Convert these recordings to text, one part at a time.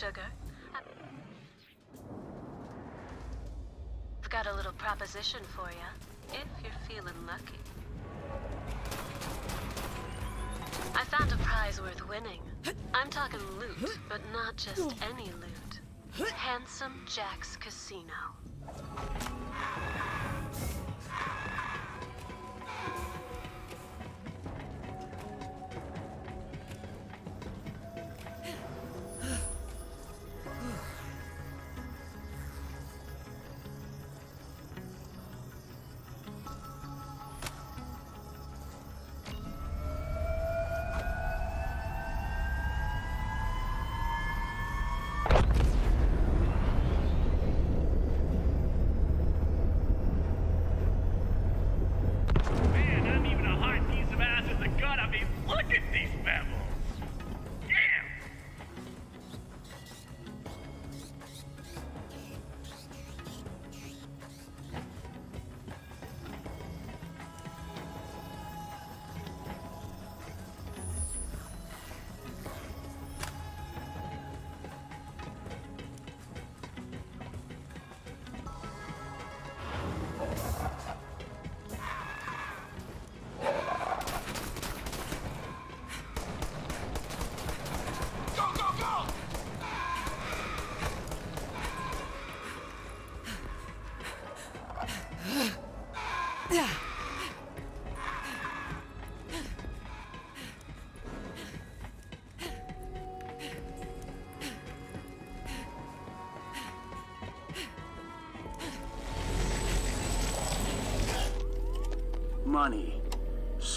sugar. Um, I've got a little proposition for you, if you're feeling lucky. I found a prize worth winning. I'm talking loot, but not just any loot. Handsome Jack's Casino.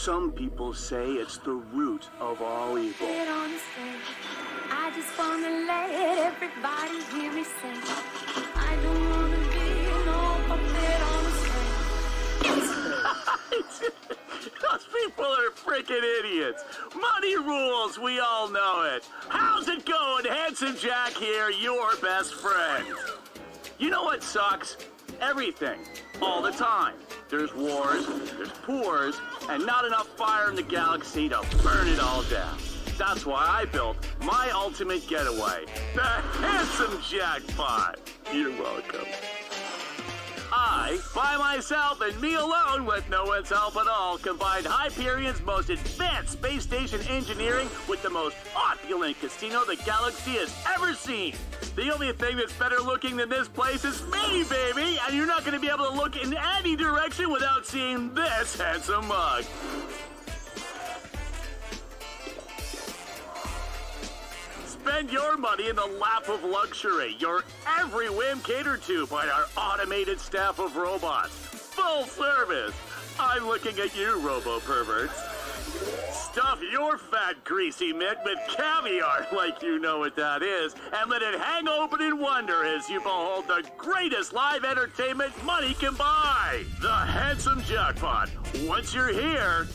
Some people say it's the root of all evil. it on the stage. I just wanna let everybody hear me say, I don't wanna be no puppet on string. Those people are freaking idiots. Money rules, we all know it. How's it going? Handsome Jack here, your best friend. You know what sucks? Everything. All the time. There's wars, there's poors, and not enough fire in the galaxy to burn it all down. That's why I built my ultimate getaway, the Handsome Jackpot. You're welcome. I, by myself and me alone with no one's help at all, combined Hyperion's most advanced space station engineering with the most opulent casino the galaxy has ever seen. The only thing that's better looking than this place is me, baby! And you're not gonna be able to look in any direction without seeing this handsome mug. Spend your money in the lap of luxury. Your every whim catered to by our automated staff of robots. Full service. I'm looking at you, robo perverts. Stuff your fat, greasy mitt with caviar, like you know what that is, and let it hang open in wonder as you behold the greatest live entertainment money can buy. The handsome jackpot. Once you're here,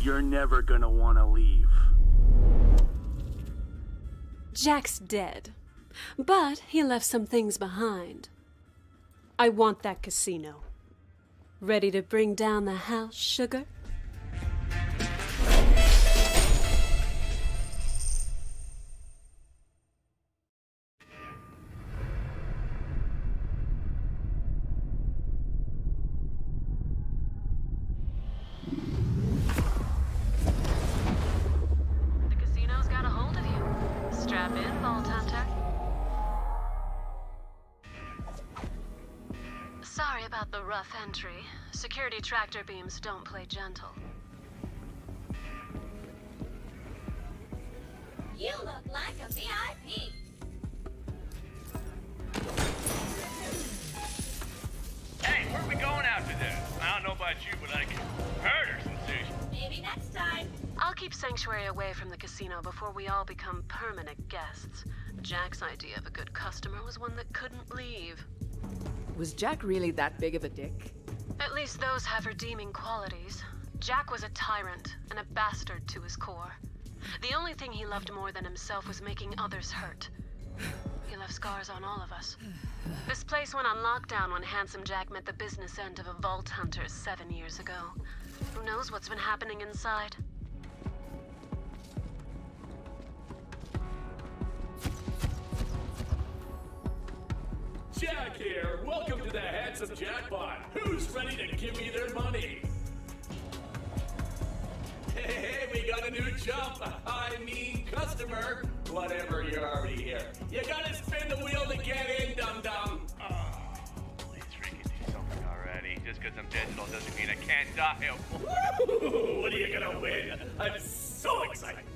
you're never gonna want to leave. Jack's dead, but he left some things behind. I want that casino. Ready to bring down the house, sugar? Tractor beams don't play gentle. You look like a VIP. Hey, where are we going after this? I don't know about you, but I can murder some sushi. Maybe next time. I'll keep Sanctuary away from the casino before we all become permanent guests. Jack's idea of a good customer was one that couldn't leave. Was Jack really that big of a dick? At least those have redeeming qualities. Jack was a tyrant and a bastard to his core. The only thing he loved more than himself was making others hurt. He left scars on all of us. This place went on lockdown when Handsome Jack met the business end of a vault hunter seven years ago. Who knows what's been happening inside? Jack here. Welcome to the Handsome Jackpot. Who's ready to give me their money? Hey, hey, we got a new jump. I mean, customer. Whatever, you're already here. You gotta spin the wheel to get in, dum dum. Oh, please freaking do something already. Just because I'm digital doesn't mean I can't dial. what are you gonna win? I'm so excited.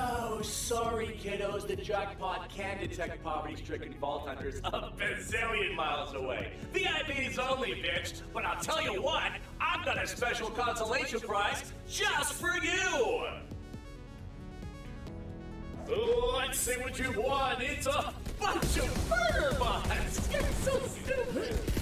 Oh, sorry, kiddos. The jackpot can detect poverty-stricken vault hunters a bazillion miles away. VIPs only, bitch. But I'll tell you what, I've got a special consolation prize just for you. Let's see what you've won. It's a bunch of murder bots. You're so stupid.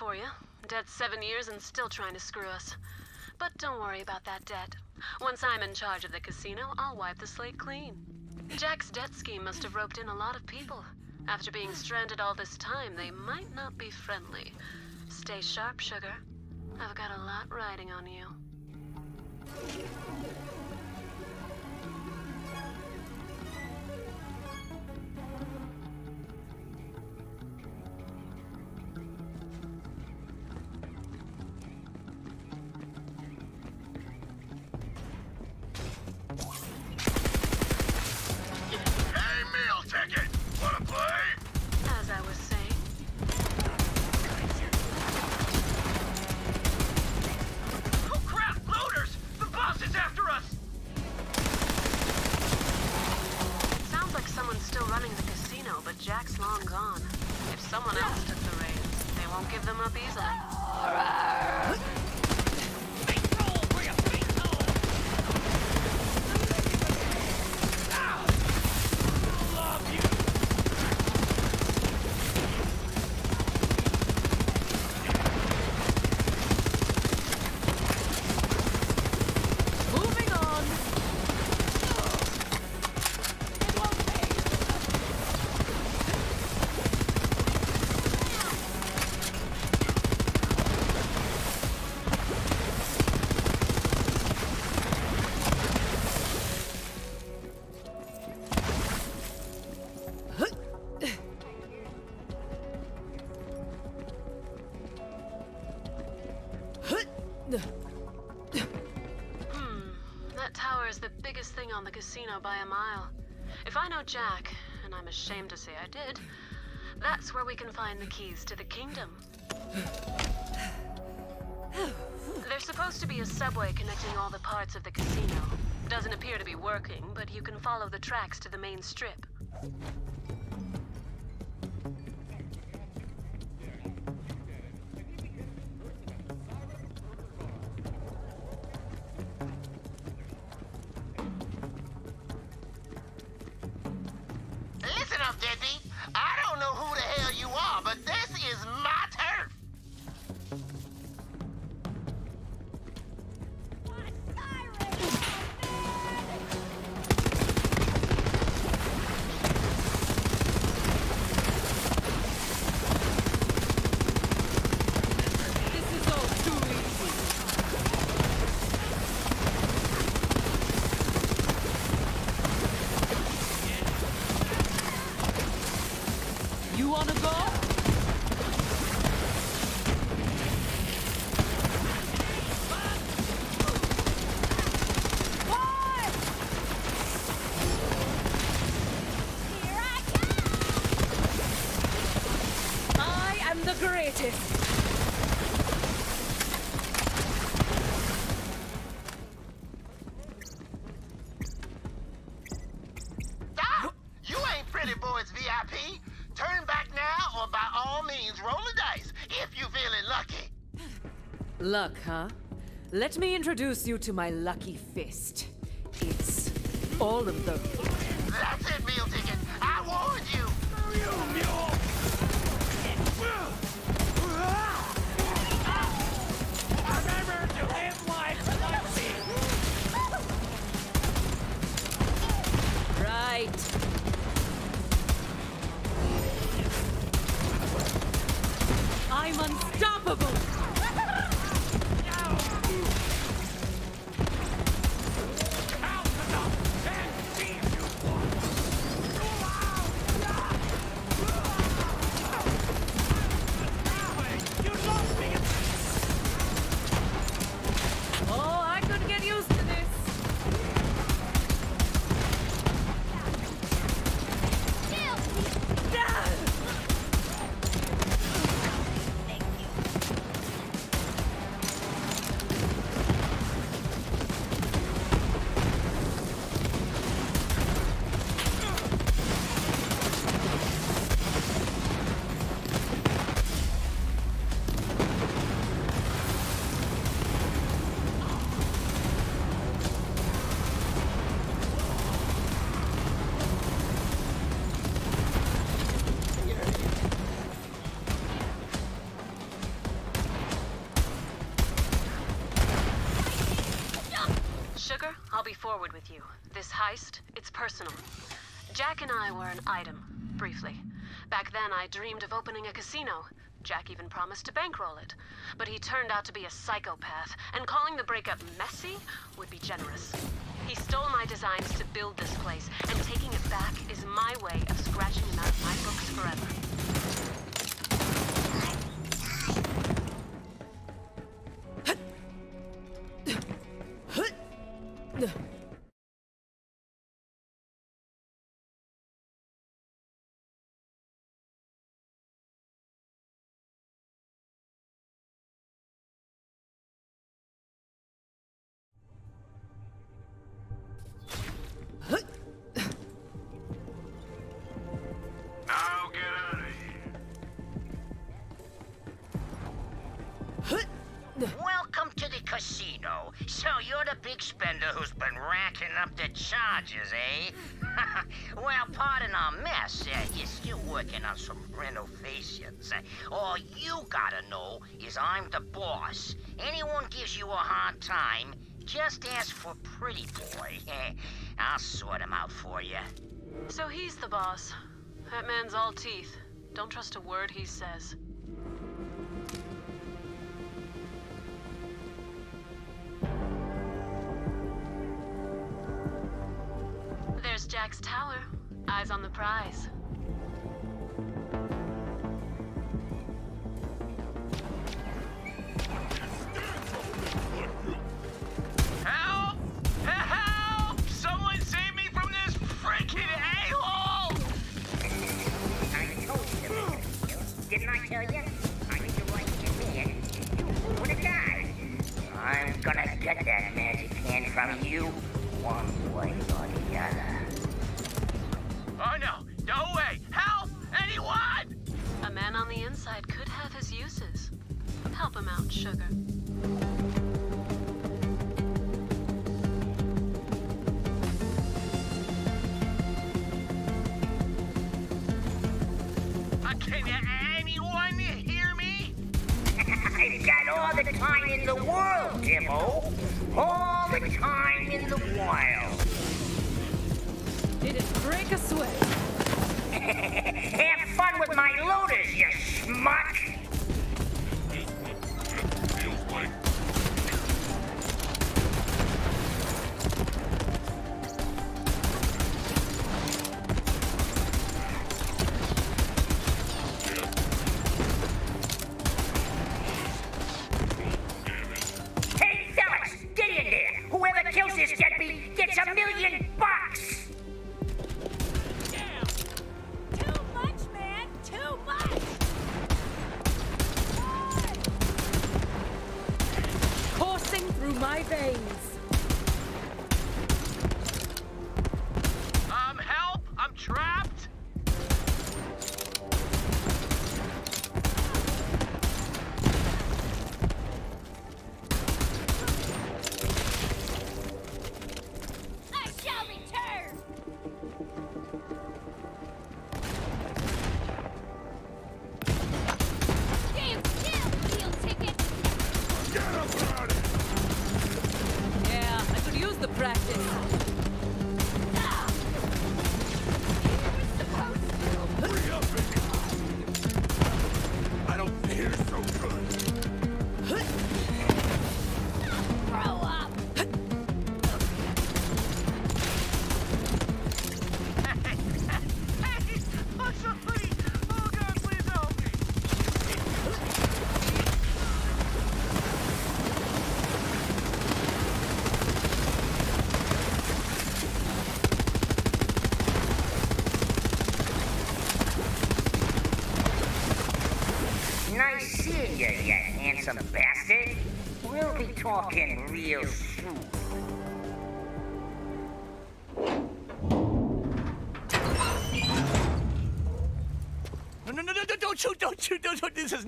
For you. Dead seven years and still trying to screw us. But don't worry about that debt. Once I'm in charge of the casino, I'll wipe the slate clean. Jack's debt scheme must have roped in a lot of people. After being stranded all this time, they might not be friendly. Stay sharp, sugar. I've got a lot riding on you. The casino by a mile. If I know Jack, and I'm ashamed to say I did, that's where we can find the keys to the kingdom. There's supposed to be a subway connecting all the parts of the casino. Doesn't appear to be working, but you can follow the tracks to the main strip. Means, roll the dice if you feeling lucky. Luck, huh? Let me introduce you to my lucky fist. It's all of them. Unstoppable. Jack and I were an item, briefly. Back then, I dreamed of opening a casino. Jack even promised to bankroll it. But he turned out to be a psychopath, and calling the breakup messy would be generous. He stole my designs to build this place, and taking it back is my way of scratching him out of my books forever. Eh? well, pardon our mess. Uh, you're still working on some renovations. Uh, all you gotta know is I'm the boss. Anyone gives you a hard time, just ask for Pretty Boy. I'll sort him out for you. So he's the boss. That man's all teeth. Don't trust a word he says. There's Jack's tower. Eyes on the prize. Help! Help! Someone save me from this freaking a-hole! I told you to make a deal. Didn't I tell you? I need to write you in. You would have died. I'm gonna get that magic hand from you one way no! No way! Help! Anyone! A man on the inside could have his uses. Help him out, sugar. Uh, can anyone hear me? I've got all the time in the world, Timbo. All the time in the wild. Didn't break a sweat. Have fun with my loaders, you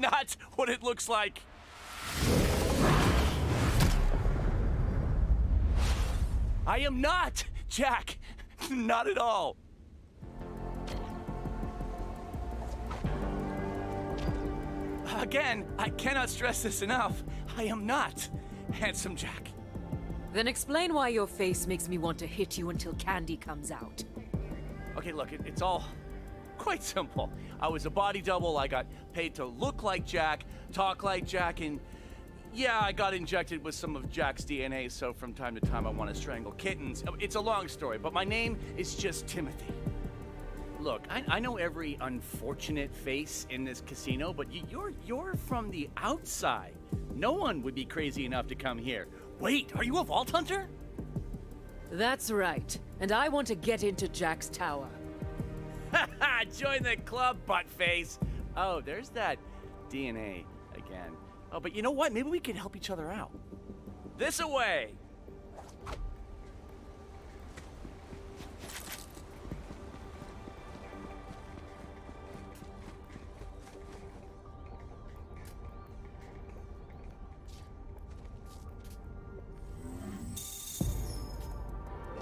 not what it looks like. I am not Jack. Not at all. Again, I cannot stress this enough. I am not handsome Jack. Then explain why your face makes me want to hit you until candy comes out. Okay, look, it, it's all quite simple. I was a body double. I got paid to look like Jack, talk like Jack, and yeah, I got injected with some of Jack's DNA, so from time to time I want to strangle kittens. It's a long story, but my name is just Timothy. Look, I, I know every unfortunate face in this casino, but you, you're you're from the outside. No one would be crazy enough to come here. Wait, are you a vault hunter? That's right. And I want to get into Jack's tower. Join the club, buttface. Oh, there's that DNA again. Oh, but you know what? Maybe we can help each other out. This away.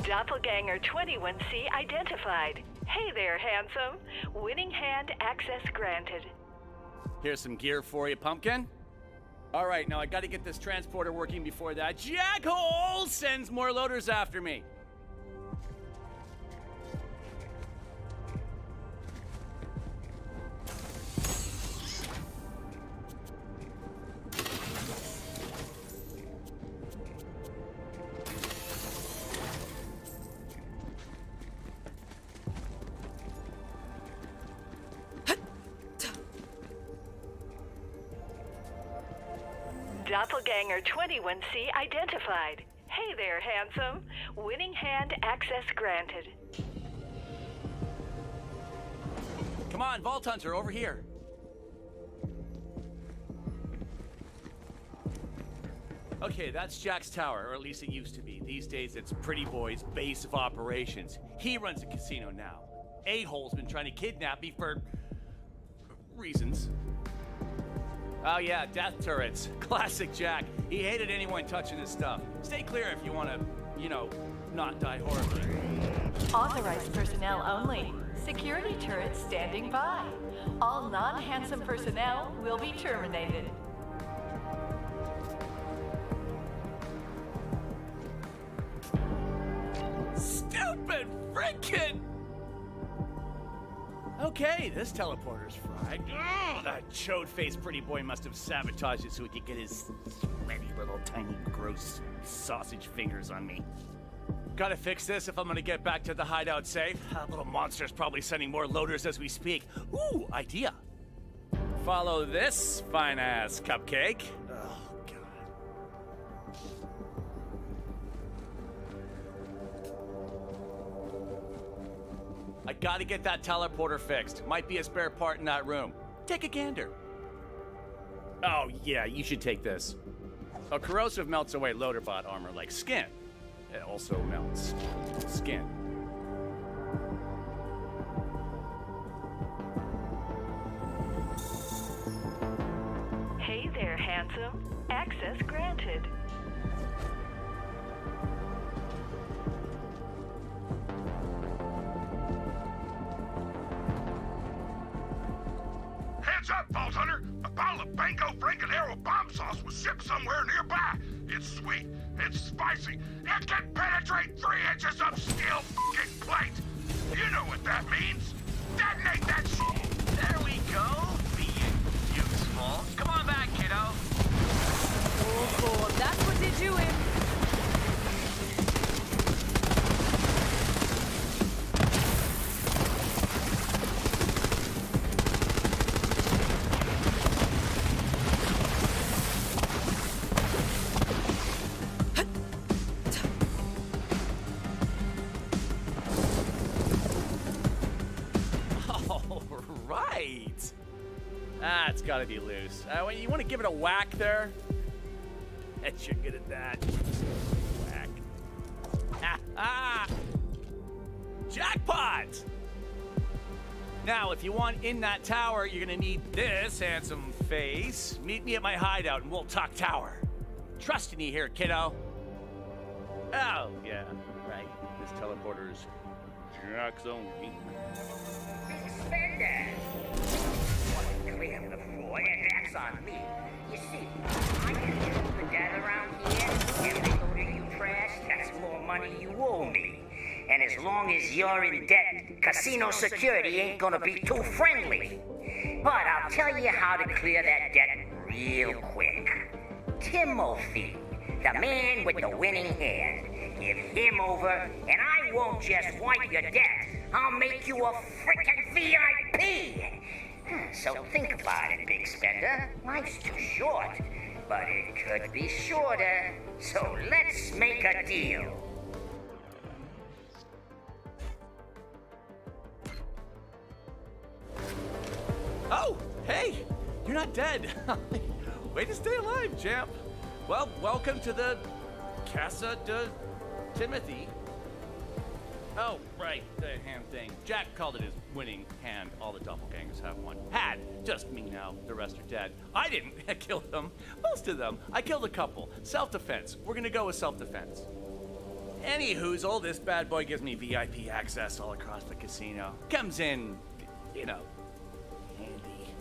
Doppelganger 21C identified. Hey there, handsome. Winning hand access granted. Here's some gear for you, pumpkin. All right, now I got to get this transporter working before that jackhole sends more loaders after me. Doppelganger 21C identified. Hey there, handsome. Winning hand access granted. Come on, Vault Hunter, over here. Okay, that's Jack's tower, or at least it used to be. These days, it's Pretty Boy's base of operations. He runs a casino now. A-hole's been trying to kidnap me for reasons. Oh yeah, death turrets. Classic Jack. He hated anyone touching his stuff. Stay clear if you want to, you know, not die horribly. Authorized personnel only. Security turrets standing by. All non handsome personnel will be terminated. Stupid frickin'! Okay, this teleporter's fried. Ugh, that chode-faced pretty boy must have sabotaged it so he could get his sweaty little tiny gross sausage fingers on me. Gotta fix this if I'm gonna get back to the hideout safe. That little monster's probably sending more loaders as we speak. Ooh, idea. Follow this fine-ass cupcake. Oh, I gotta get that teleporter fixed. Might be a spare part in that room. Take a gander. Oh, yeah, you should take this. A corrosive melts away loaderbot armor like skin. It also melts skin. Hey there, handsome. Access granted. Heads up, Vault Hunter! A bottle of Banco Francanero bomb sauce was shipped somewhere nearby. It's sweet, it's spicy, it can penetrate three inches of steel fucking plate! You know what that means! Detonate that shit! There we go. Being useful. Come on back, kiddo. Oh, God, that's what did you in. It's gotta be loose. Uh, you want to give it a whack there? Bet you're good at that. Whack. Ah, ah! Jackpot! Now, if you want in that tower, you're gonna need this handsome face. Meet me at my hideout and we'll talk tower. Trusting you here, kiddo. Oh, yeah, right. This teleporter's Jack's only. Clear before, and that's on me. You see, I can use the data around here. If they go to you trash, that's more money you owe me. And as long as you're in debt, casino security ain't gonna be too friendly. But I'll tell you how to clear that debt real quick. Timothy, the man with the winning hand. Give him over, and I won't just wipe your debt. I'll make you a freaking VIP. So think about it, Big Spender. Life's too short, but it could be shorter. So let's make a deal. Oh, hey, you're not dead. Way to stay alive, champ. Well, welcome to the Casa de Timothy. Oh, right, the hand thing. Jack called it his winning hand. All the doppelgangers have one. Had, just me now. The rest are dead. I didn't kill them. Most of them. I killed a couple. Self defense. We're gonna go with self defense. Any all this bad boy gives me VIP access all across the casino. Comes in, you know, handy.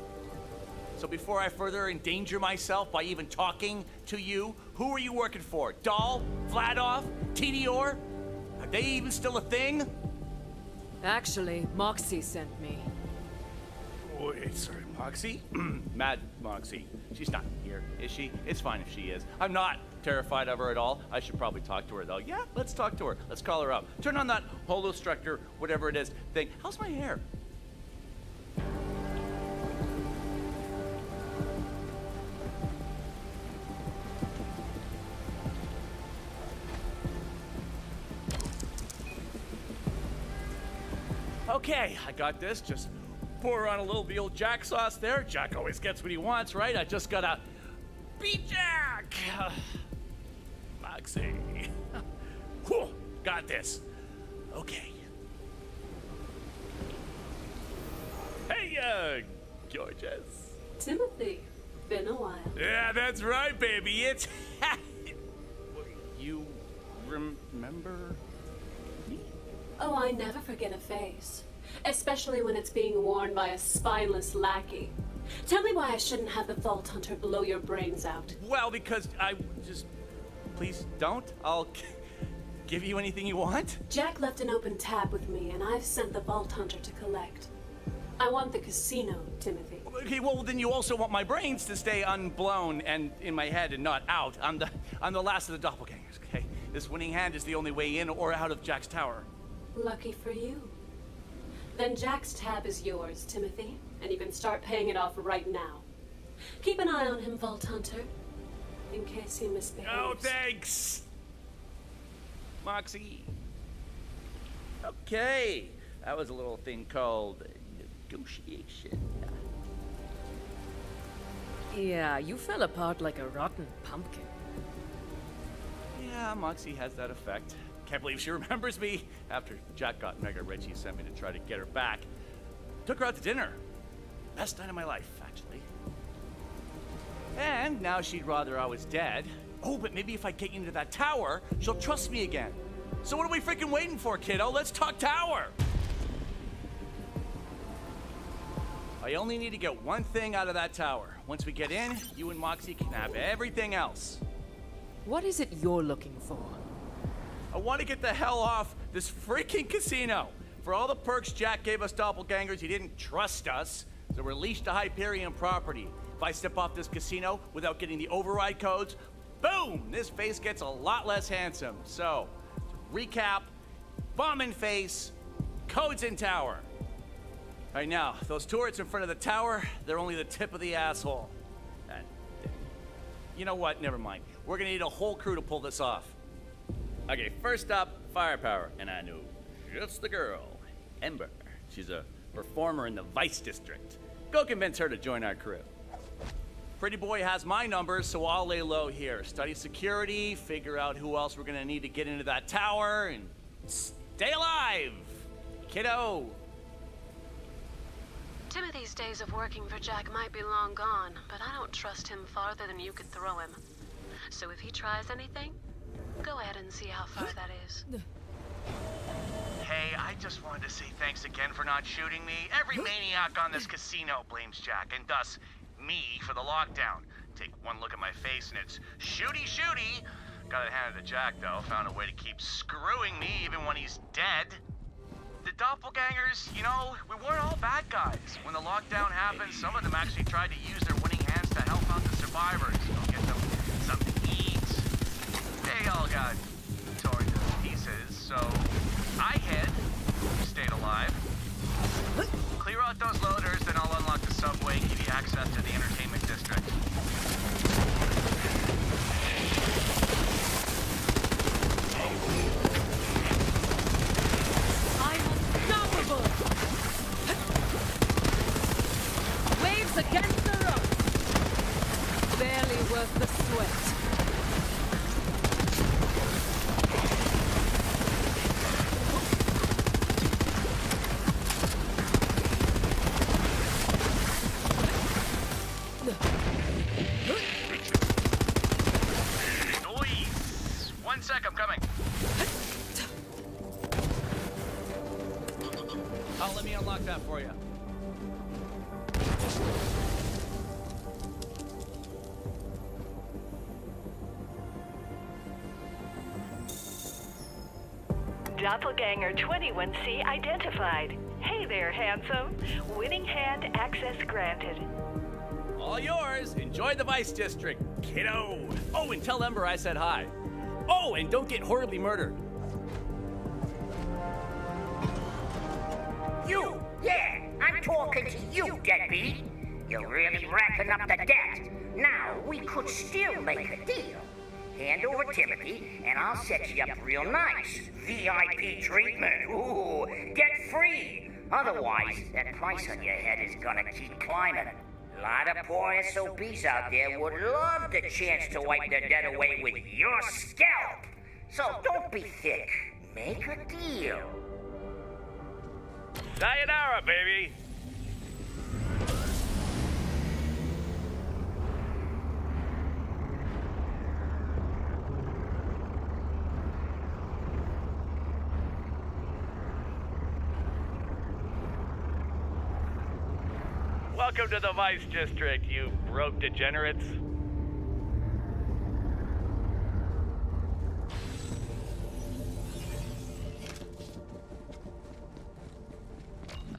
So before I further endanger myself by even talking to you, who are you working for? Dahl? Vladof? Tediore? Are they even still a thing? Actually, Moxxi sent me. Wait, sorry, Moxxi? Mad Moxxi. She's not here, is she? It's fine if she is. I'm not terrified of her at all. I should probably talk to her, though. Yeah, let's talk to her. Let's call her up. Turn on that holostructor, whatever it is, thing. How's my hair? Okay, I got this. Just pour on a little of the old Jack sauce there. Jack always gets what he wants, right? I just gotta beat Jack. Moxxi. Whew, got this. Okay. Hey, uh, gorgeous. Timothy, been a while. Yeah, that's right, baby. It's. you remember? Oh, I never forget a face. Especially when it's being worn by a spineless lackey. Tell me why I shouldn't have the Vault Hunter blow your brains out. Well, because I just. Please don't. I'll give you anything you want. Jack left an open tab with me, and I've sent the Vault Hunter to collect. I want the casino, Timothy. Okay, well then you also want my brains to stay unblown and in my head and not out. I'm the I'm the last of the doppelgangers. Okay, this winning hand is the only way in or out of Jack's tower. Lucky for you. Then Jack's tab is yours, Timothy, and you can start paying it off right now. Keep an eye on him, Vault Hunter, in case he misbehaves. Oh, thanks, Moxxi. Okay, that was a little thing called negotiation. Yeah, you fell apart like a rotten pumpkin. Yeah, Moxxi has that effect. Can't believe she remembers me. After Jack got mega he sent me to try to get her back. Took her out to dinner. Best night of my life, actually. And now she'd rather I was dead. Oh, but maybe if I get you into that tower, she'll trust me again. So what are we freaking waiting for, kiddo? Let's talk tower! I only need to get one thing out of that tower. Once we get in, you and Moxxi can have everything else. What is it you're looking for? I want to get the hell off this freaking casino. For all the perks Jack gave us doppelgangers, he didn't trust us, so we're leashed to Hyperion property. If I step off this casino without getting the override codes, boom, this face gets a lot less handsome. So, recap, bomb in face, codes in tower. All right, now, those turrets in front of the tower, they're only the tip of the asshole. And, you know what? Never mind. We're gonna need a whole crew to pull this off. Okay, first up, firepower. And I know just the girl, Ember. She's a performer in the Vice District. Go convince her to join our crew. Pretty boy has my numbers, so I'll lay low here. Study security, figure out who else we're gonna need to get into that tower, and stay alive, kiddo. Timothy's days of working for Jack might be long gone, but I don't trust him farther than you could throw him. So if he tries anything, go ahead and see how far that is. Hey, I just wanted to say thanks again for not shooting me. Every maniac on this casino blames Jack, and thus me for the lockdown. Take one look at my face and it's shooty shooty. Gotta hand it to Jack though, found a way to keep screwing me even when he's dead. The doppelgangers, you know, we weren't all bad guys. When the lockdown happened, some of them actually tried to use their winning hands to help out the survivors, you know, get them something to eat. They Doppelganger 21C identified. Hey there, handsome. Winning hand access granted. All yours. Enjoy the Vice District, kiddo. Oh, and tell Ember I said hi. Oh, and don't get horribly murdered. You! Yeah, I'm talking to you, deadbeat. You're really racking up the debt. Now, we could still make a deal. Hand over Timothy, and I'll set you up real nice. VIP treatment. Ooh, get free. Otherwise, that price on your head is gonna keep climbing. A lot of poor SOBs out there would love the chance to wipe their debt away with your scalp. So don't be thick. Make a deal. Sayonara, baby. Welcome to the Vice District, you broke degenerates.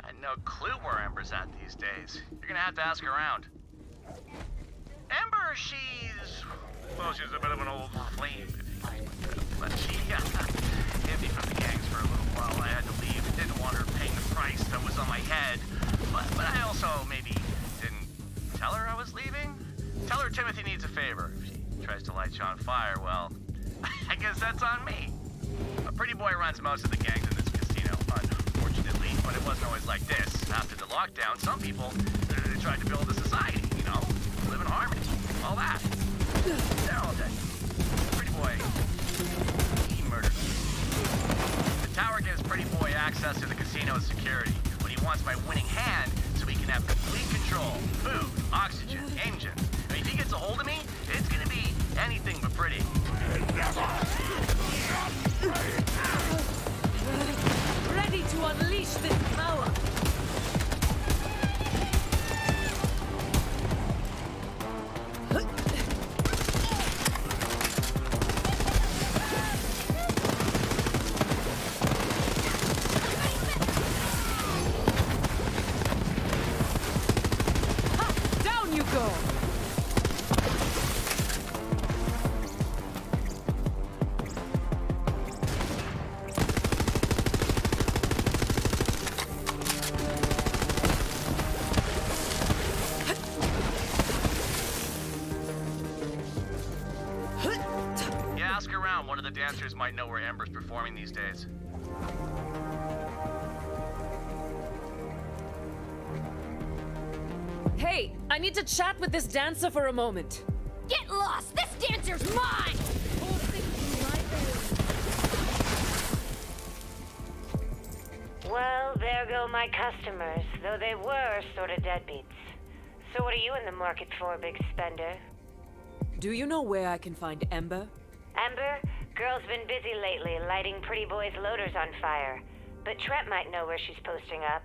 I had no clue where Ember's at these days. You're gonna have to ask around. Ember, she's. Well, she's a bit of an old flame. But she uh, hid me from the gangs for a little while. I had to leave. Didn't want her paying the price that was on my head. But, but I also maybe Tell her I was leaving? Tell her Timothy needs a favor. If she tries to light you on fire, well, I guess that's on me. A pretty boy runs most of the gangs in this casino, unfortunately, but it wasn't always like this. After the lockdown, some people uh, they tried to build a society, you know, live in harmony, all that. They're all dead. Pretty boy, he murdered me. The tower gives Pretty Boy access to the casino's security. When he wants my winning hand, have complete control. Food, oxygen, engines. I mean, if he gets a hold of me, it's gonna be anything but pretty. Ready to unleash this power! Need to chat with this dancer for a moment. Get lost! This dancer's mine! Well, there go my customers, though they were sort of deadbeats. So what are you in the market for, big spender? Do you know where I can find Ember? Ember, girl's been busy lately lighting pretty boys' loaders on fire. But Trent might know where she's posting up.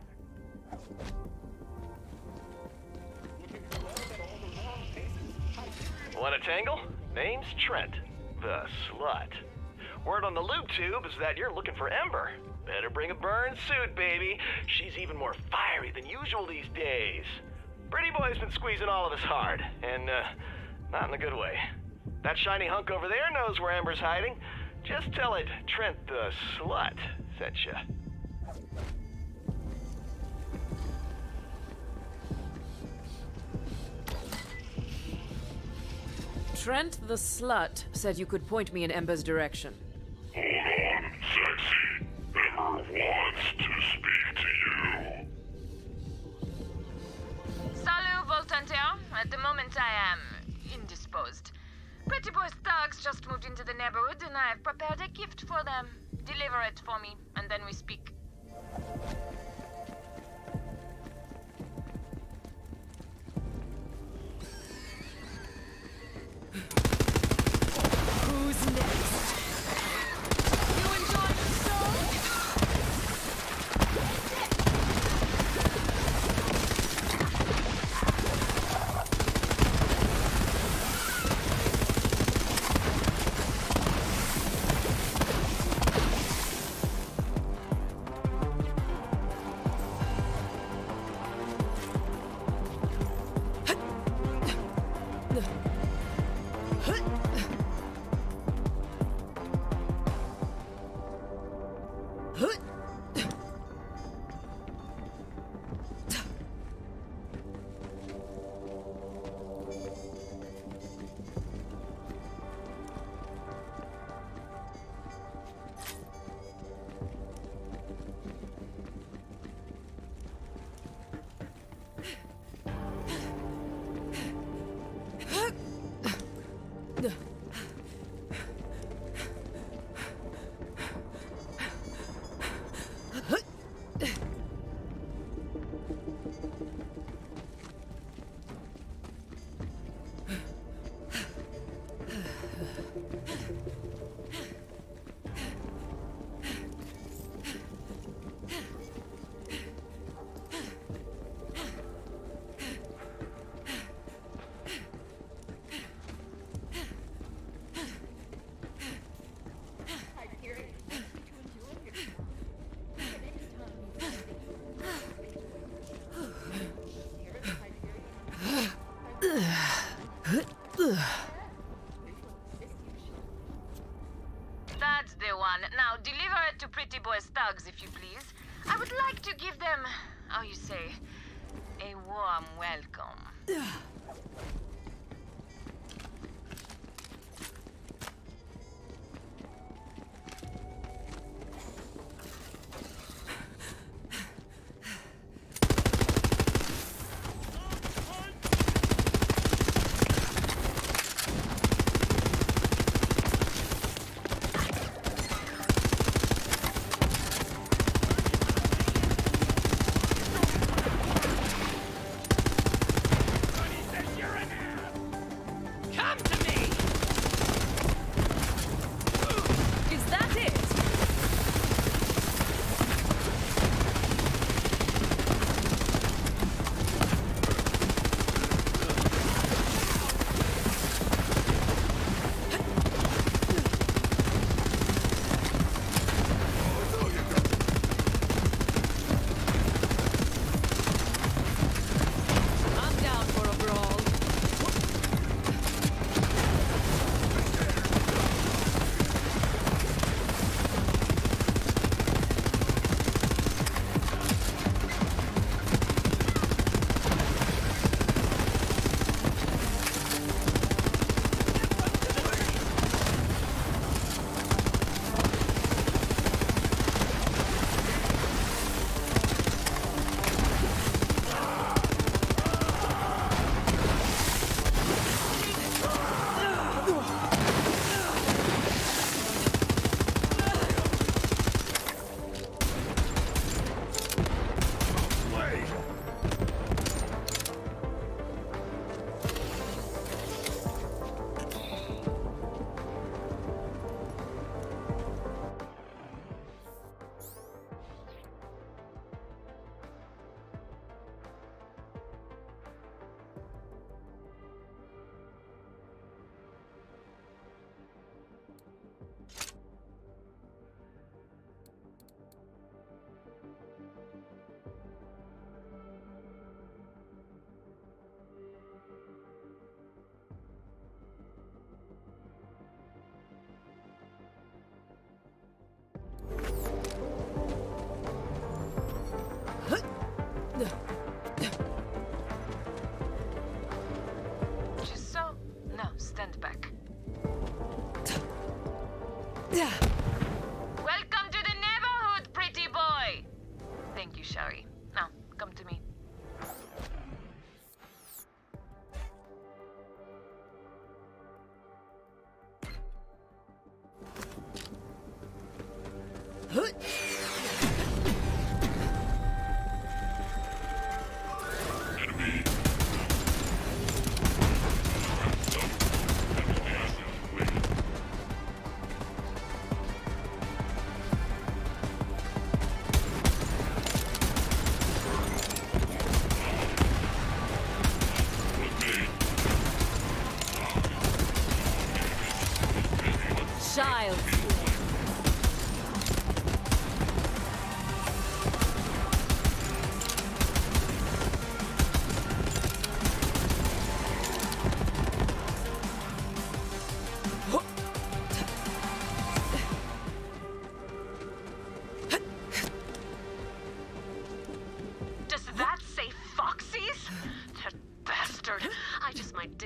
Want a tangle? Name's Trent, the slut. Word on the lube tube is that you're looking for Ember. Better bring a burn suit, baby. She's even more fiery than usual these days. Pretty boy's been squeezing all of us hard, and uh, not in a good way. That shiny hunk over there knows where Ember's hiding. Just tell it Trent the slut sent you. Trent the slut said you could point me in Ember's direction. Hold on, sexy. Ember wants to speak to you. Salut, Voltanteur. At the moment, I am indisposed. Pretty Boys thugs just moved into the neighborhood, and I've prepared a gift for them. Deliver it for me, and then we speak.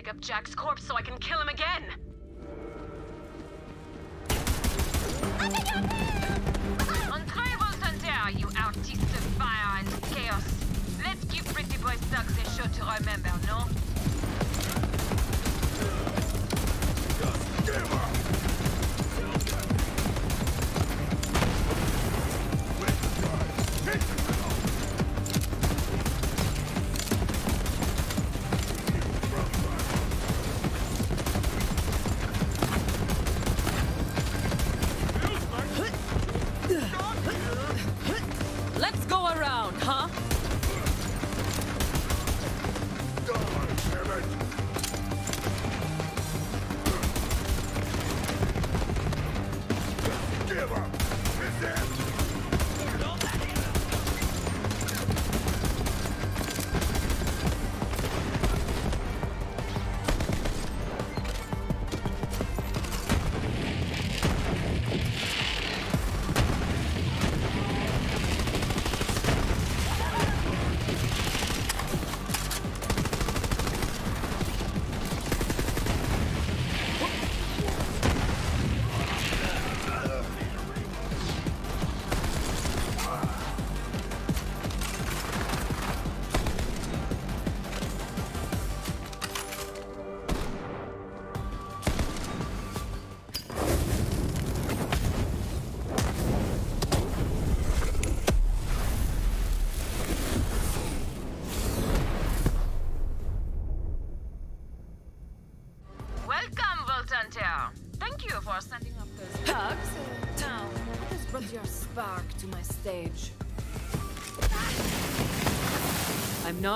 Up Jack's corpse so I can kill him again! Entrez Voltaire, you artist of fire and chaos. Let's give Pretty Boy Suggs a show to remember,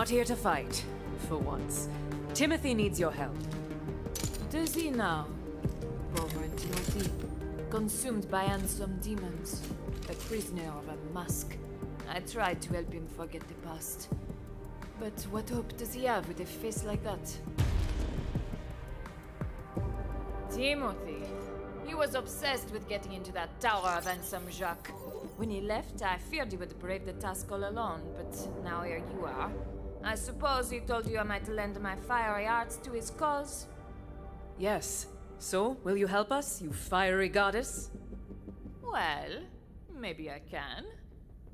not here to fight, for once. Timothy needs your help. Does he now? Poor Timothy. Consumed by handsome demons. A prisoner of a mask. I tried to help him forget the past. But what hope does he have with a face like that? Timothy. He was obsessed with getting into that tower of handsome Jacques. When he left, I feared he would brave the task all alone, but now here you are. I suppose he told you I might lend my fiery arts to his cause? Yes. So, will you help us, you fiery goddess? Well, maybe I can.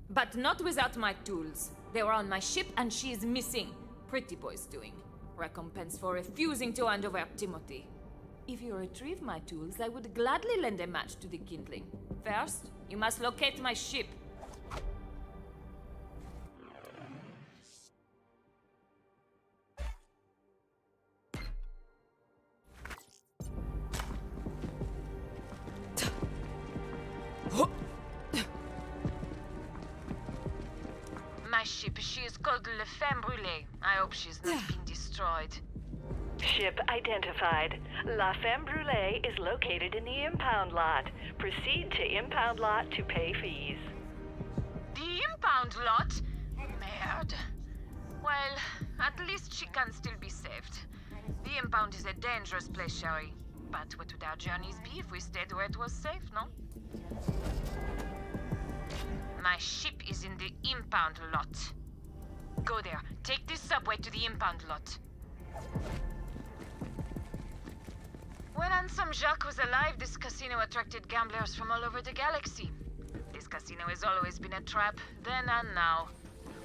But not without my tools. They were on my ship and she is missing. Pretty boy's doing. Recompense for refusing to hand over Timothy. If you retrieve my tools, I would gladly lend a match to the kindling. First, you must locate my ship. My ship, she is called Le Femme Brûlée. I hope she's not been destroyed. Ship identified. La Femme Brûlée is located in the impound lot. Proceed to impound lot to pay fees. The impound lot? Merde. Well, at least she can still be saved. The impound is a dangerous place, Sherry. But what would our journeys be if we stayed where it was safe, no? My ship is in the impound lot. Go there. Take this subway to the impound lot. When Handsome Jacques was alive, this casino attracted gamblers from all over the galaxy. This casino has always been a trap, then and now.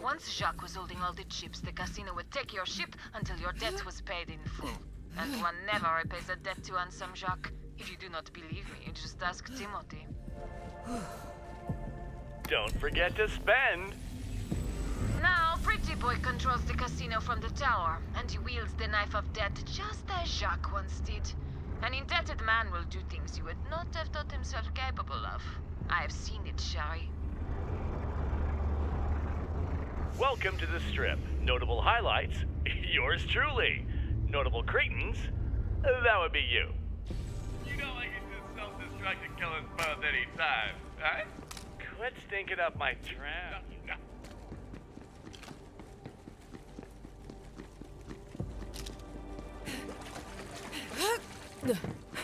Once Jacques was holding all the chips, the casino would take your ship until your debt was paid in full. And one never repays a debt to Handsome Jacques. If you do not believe me, just ask Timothy. Don't forget to spend. Now, Pretty Boy controls the casino from the tower, and he wields the knife of death just as Jacques once did. An indebted man will do things he would not have thought himself capable of. I have seen it, Sherry. Welcome to the strip. Notable highlights, yours truly. Notable cretins, that would be you. You know I can just self-destruct and kill us both any time, right? Quit stinking up my trap.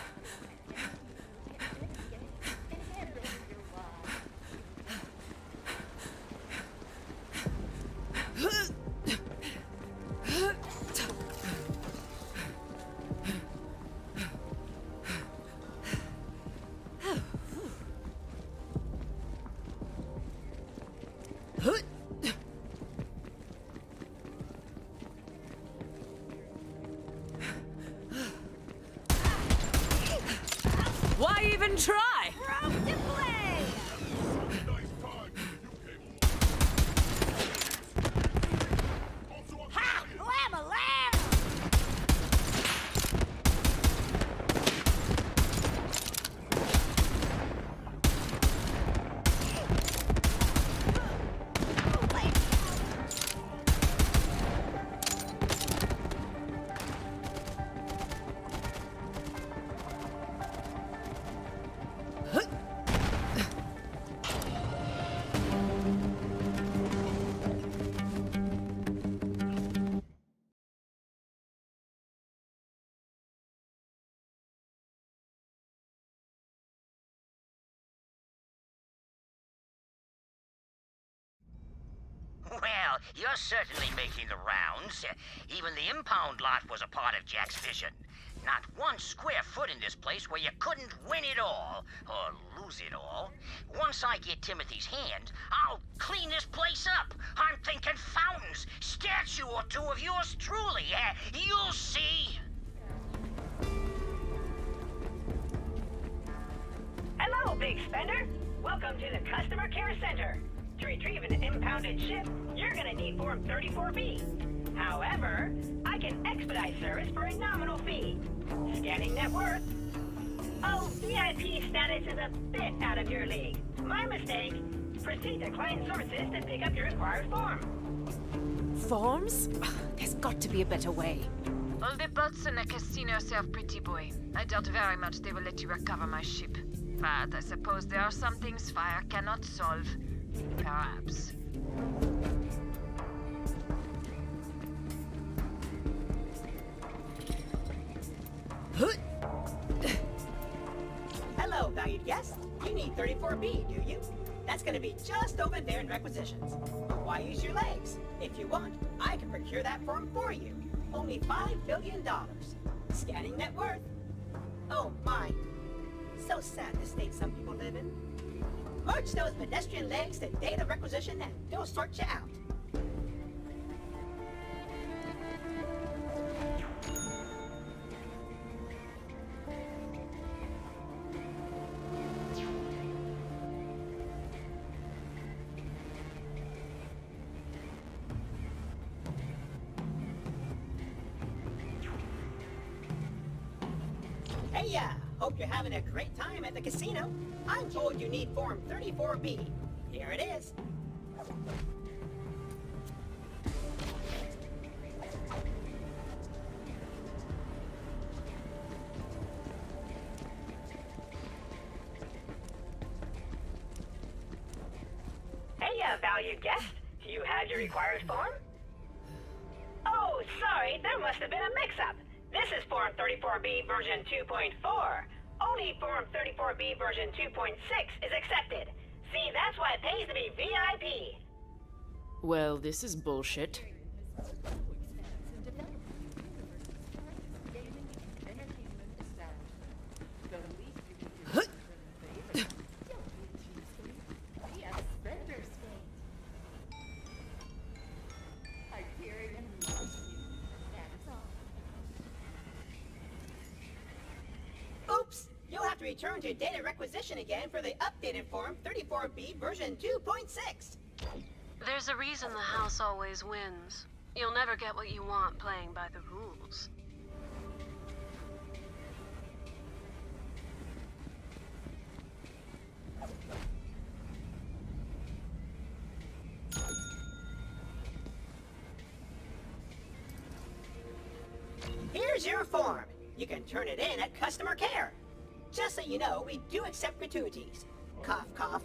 you're certainly making the rounds. Even the impound lot was a part of Jack's vision. Not one square foot in this place where you couldn't win it all, or lose it all. Once I get Timothy's hand, I'll clean this place up. I'm thinking fountains, statue or two of yours truly. Uh, you'll see. Hello, Big Spender. Welcome to the Customer Care Center. To retrieve an impounded ship, you're gonna need Form 34B. However, I can expedite service for a nominal fee. Scanning net worth. Oh, VIP status is a bit out of your league. My mistake. Proceed to client sources to pick up your required form. Forms? There's got to be a better way. All the boats in the casino serve Pretty Boy. I doubt very much they will let you recover my ship. But I suppose there are some things fire cannot solve. Perhaps. Hello, valued guest. You need 34B, do you? That's gonna be just over there in requisitions. Why use your legs? If you want, I can procure that form for you. Only $5 billion. Scanning net worth. Oh my. So sad the state some people live in. Merge those pedestrian legs to data requisition and they'll sort you out. Having a great time at the casino. I'm told you need Form 34B. Here it is. Hey, uh, valued guest. Do you have your required form? Oh, sorry, there must have been a mix-up. This is Form 34B version 2.4. Only Form 34B version 2.6 is accepted. See, that's why it pays to be VIP. Well, this is bullshit. Return to data requisition again for the updated Form 34B version 2.6. There's a reason the house always wins. You'll never get what you want playing by the rules. Here's your form. You can turn it in at customer care. Just so you know, we do accept gratuities. Cough, cough.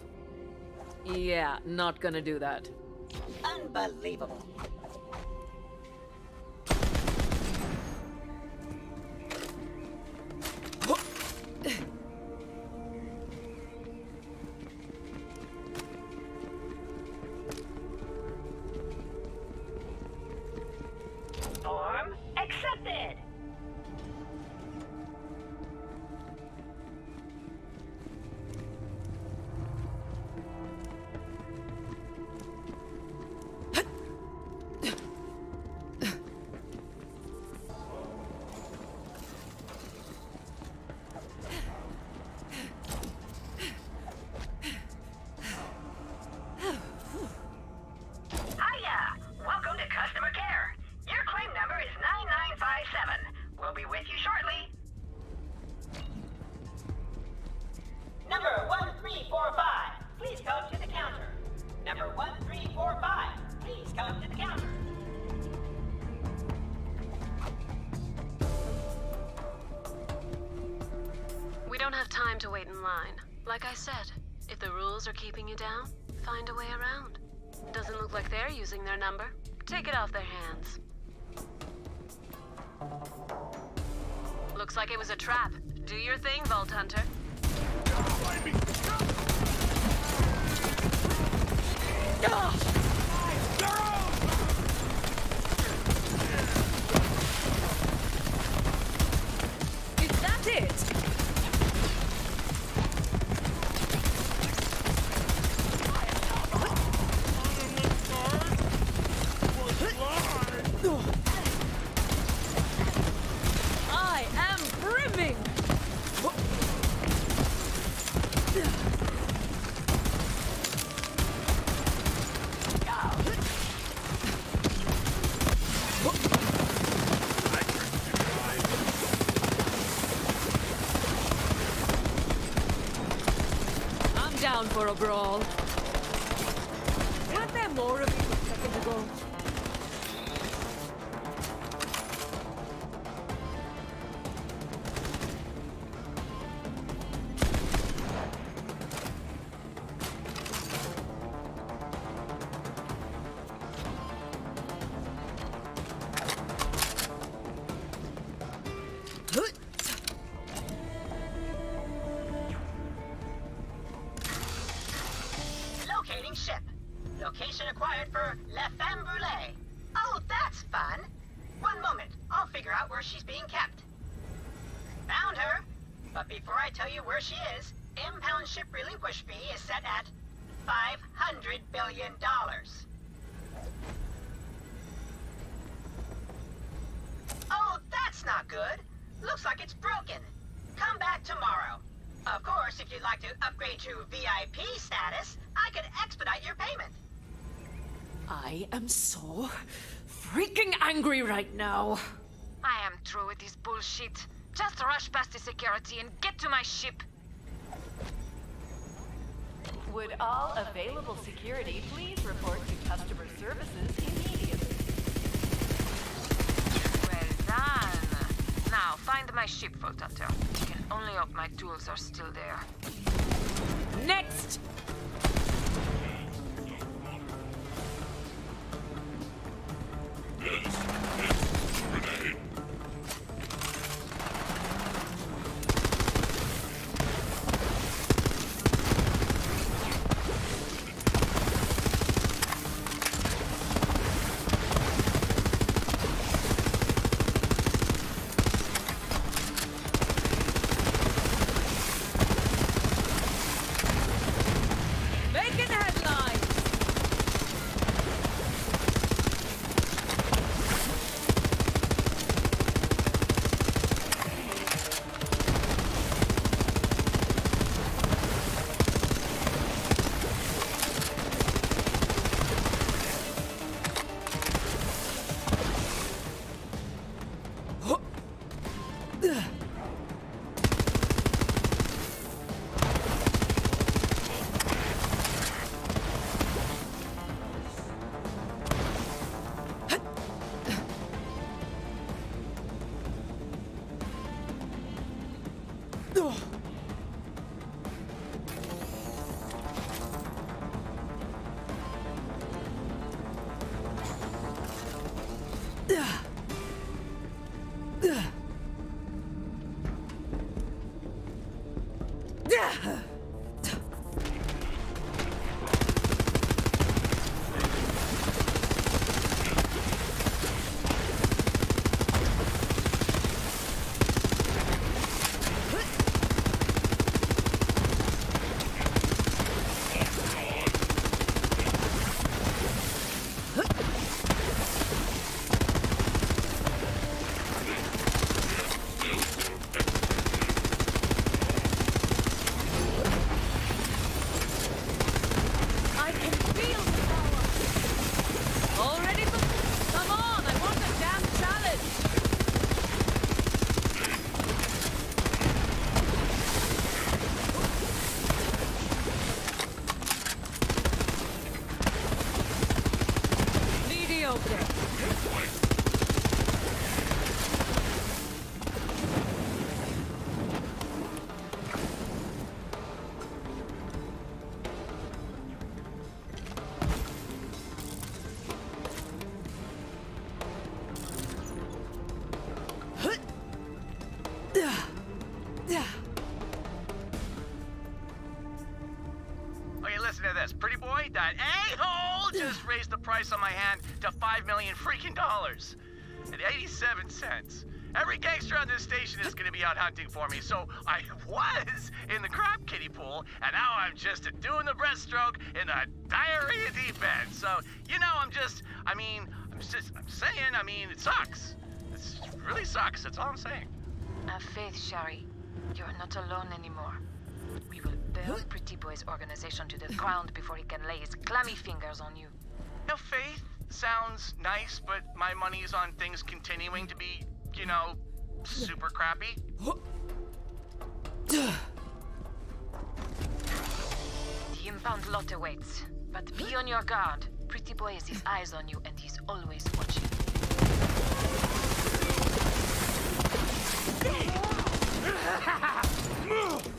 Yeah, not gonna do that. Unbelievable. you down? Find a way around. Doesn't look like they're using their number. Take it off their hands. Looks like it was a trap. Do your thing, Vault Hunter. brawl. are still there. I'm just, I'm saying, I mean, it sucks. It really sucks, that's all I'm saying. Have faith, Shari. You're not alone anymore. We will burn Pretty Boy's organization to the ground before he can lay his clammy fingers on you. You know, faith sounds nice, but my money's on things continuing to be, you know, super crappy. The impound lot awaits. But be on your guard. Pretty Boy has his eyes on you and he's always watching. Quit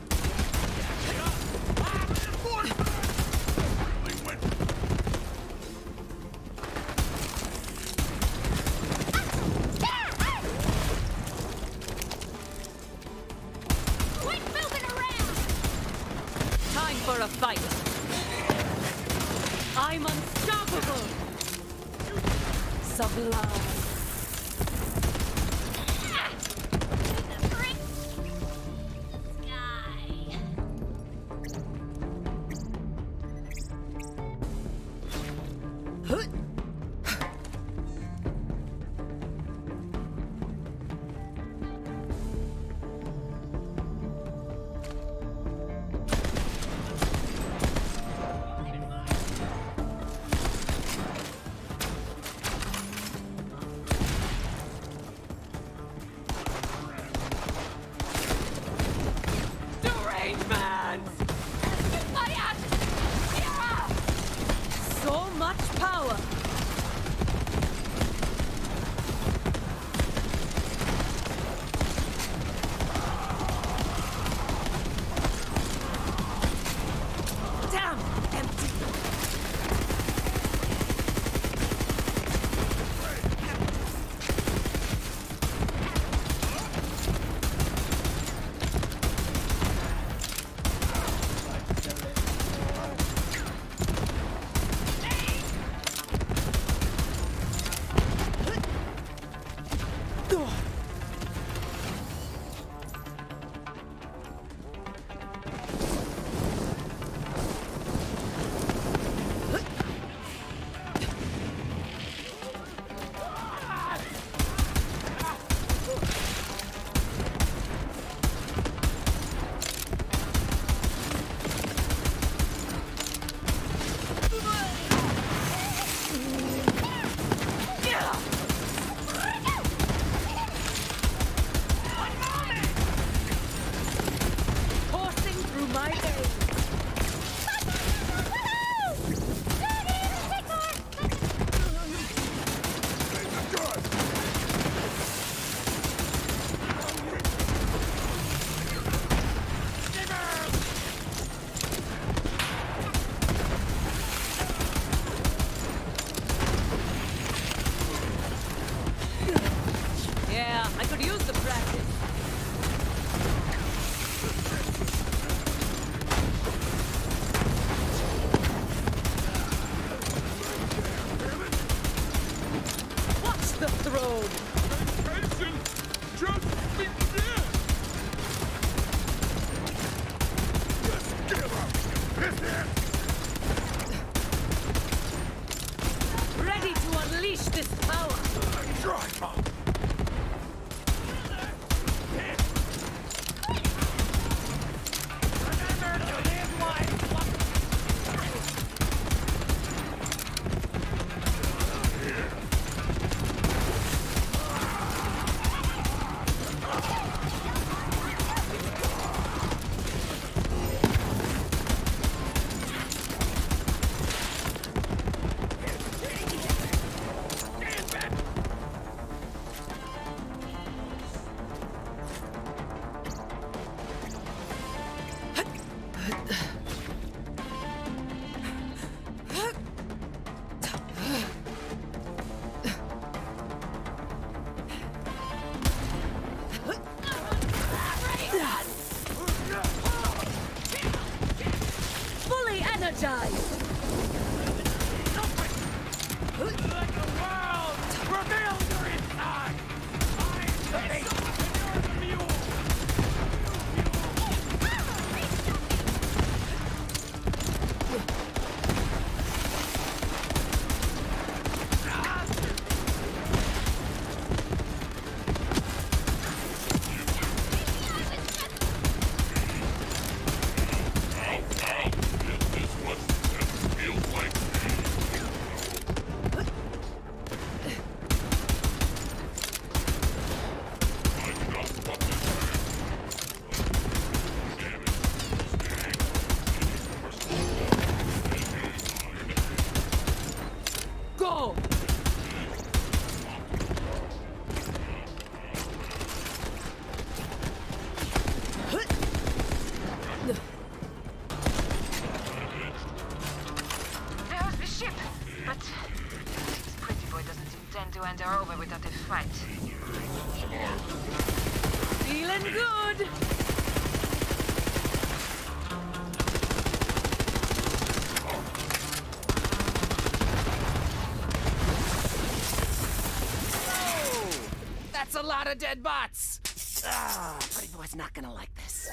lot of dead bots. Ah, Pretty Boy's not gonna like this.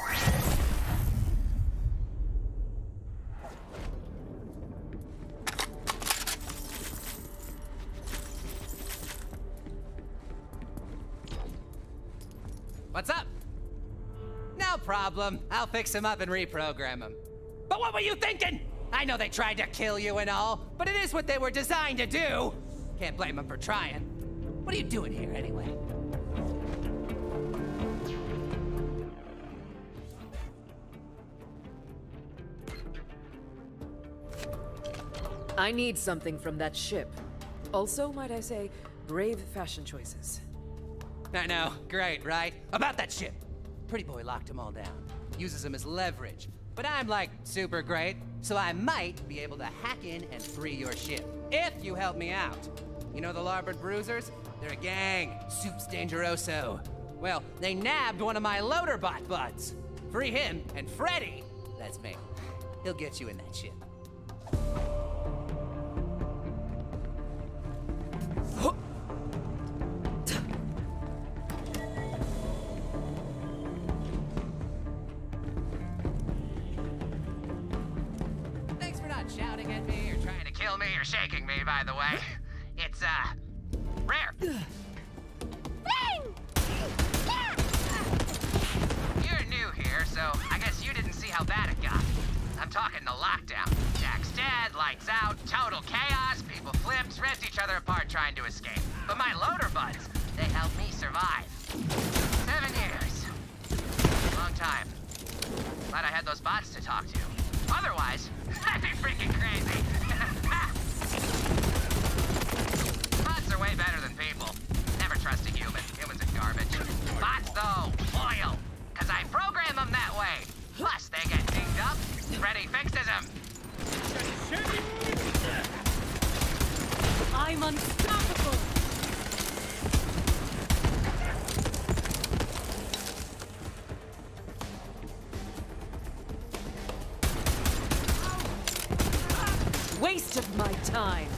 What's up? No problem. I'll fix him up and reprogram him. But what were you thinking? I know they tried to kill you and all, but it is what they were designed to do. Can't blame them for trying. What are you doing here anyway? I need something from that ship. Also, might I say, brave fashion choices. I know, great, right? About that ship. Pretty Boy locked them all down. Uses them as leverage. But I'm like super great, so I might be able to hack in and free your ship. If you help me out. You know the Larboard Bruisers? They're a gang. Supes Dangeroso. Well, they nabbed one of my loader bot buds. Free him, and Freddy, that's me. He'll get you in that ship. Kill me or shaking me, by the way. It's, uh, rare. You're new here, so I guess you didn't see how bad it got. I'm talking the lockdown. Jack's dead, lights out, total chaos, people flipped, ripped each other apart trying to escape. But my loader buds, they helped me survive. Seven years. Long time. Glad I had those bots to talk to. Otherwise, I'd be freaking crazy. Are way better than people. Never trust a human. Humans are garbage. Bots, though, loyal. Cause I program them that way. Plus, they get dinged up. Freddy fixes them. I'm unstoppable! Waste of my time!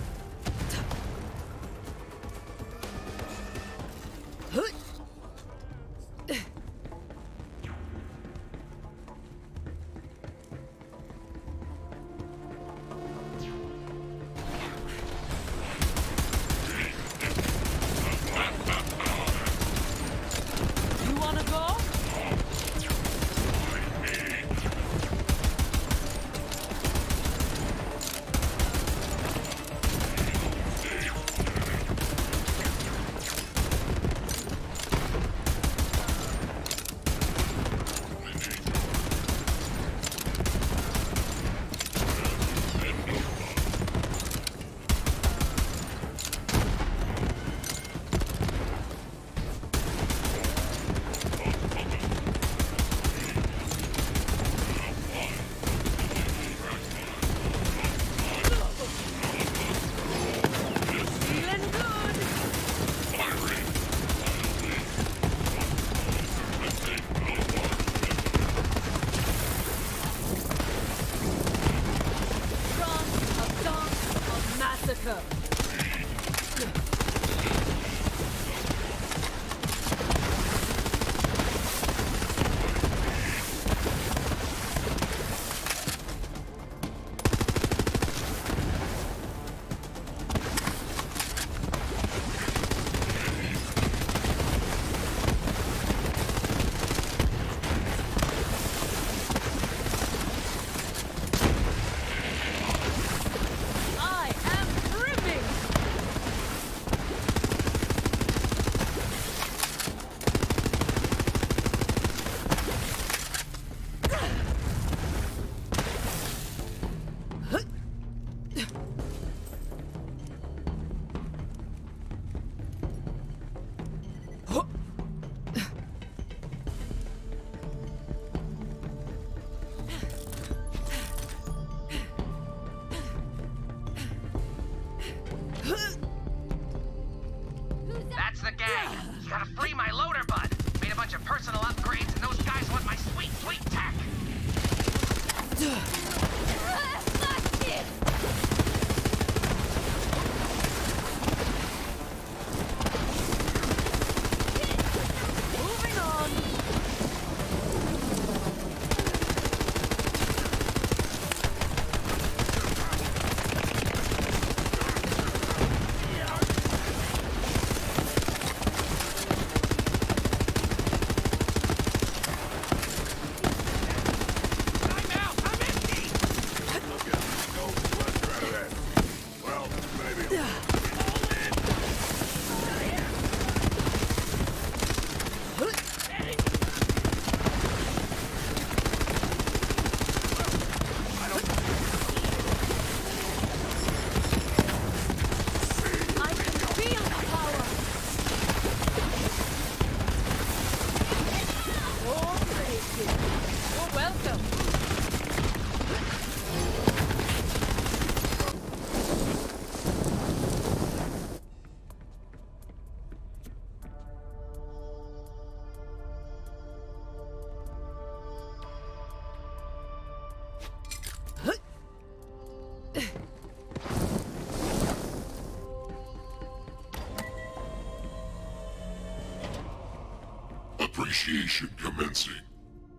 Appreciation commencing.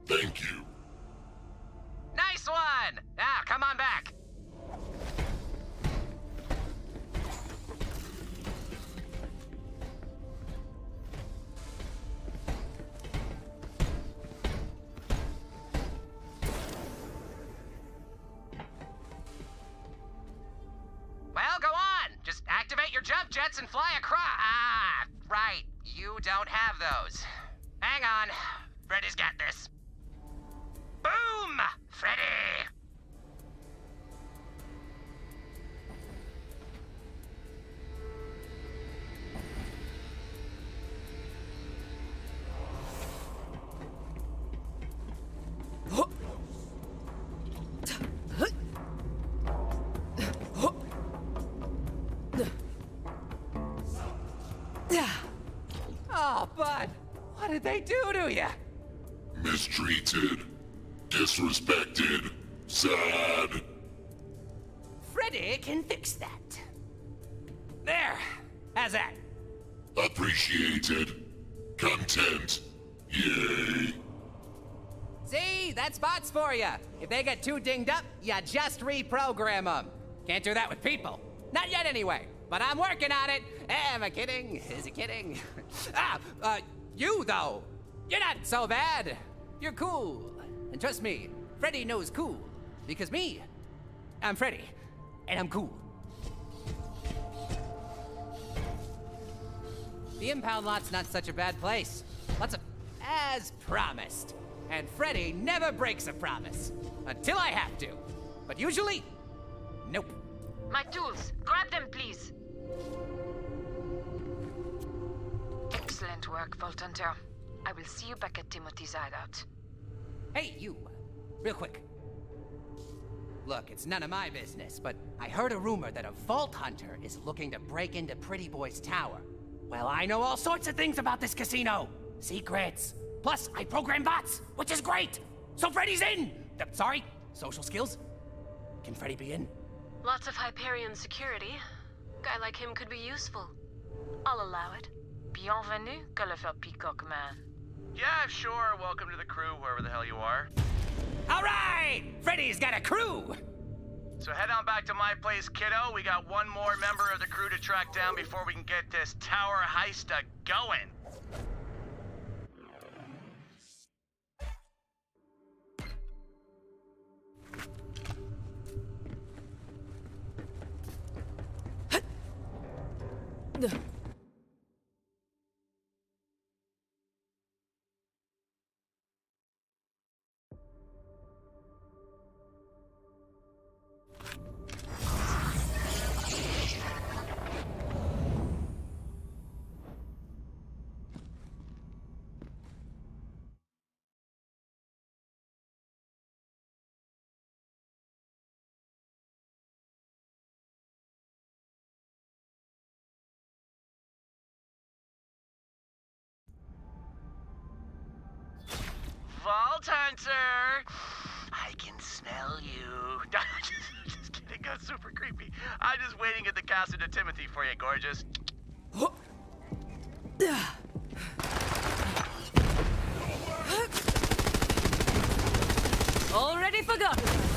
Thank you. They do to you? Mistreated. Disrespected. Sad. Freddy can fix that. There. How's that? Appreciated. Content. Yay. See, that's bots for you. If they get too dinged up, you just reprogram them. Can't do that with people. Not yet, anyway. But I'm working on it. Am I kidding? Is he kidding? ah, uh, you though. You're not so bad. You're cool. And trust me, Freddy knows cool. Because me, I'm Freddy. And I'm cool. The impound lot's not such a bad place. Lots of. as promised. And Freddy never breaks a promise. Until I have to. But usually, nope. My tools. Grab them, please. Excellent work, Vault Hunter. I will see you back at Timothy's hideout. Hey, you. Real quick. Look, it's none of my business, but I heard a rumor that a Vault Hunter is looking to break into Pretty Boy's tower. Well, I know all sorts of things about this casino. Secrets. Plus, I program bots, which is great. So Freddy's in! Uh, sorry, social skills? Can Freddy be in? Lots of Hyperion security. Guy like him could be useful. I'll allow it. Bienvenue, Gulliver Peacock Man. Yeah, sure. Welcome to the crew, wherever the hell you are. All right! Freddy's got a crew! So head on back to my place, kiddo. We got one more member of the crew to track down before we can get this tower heist a going. Vault Hunter! I can smell you. just, just kidding, that's super creepy. I'm just waiting at the Casa de Timothy for you, gorgeous. Already forgotten.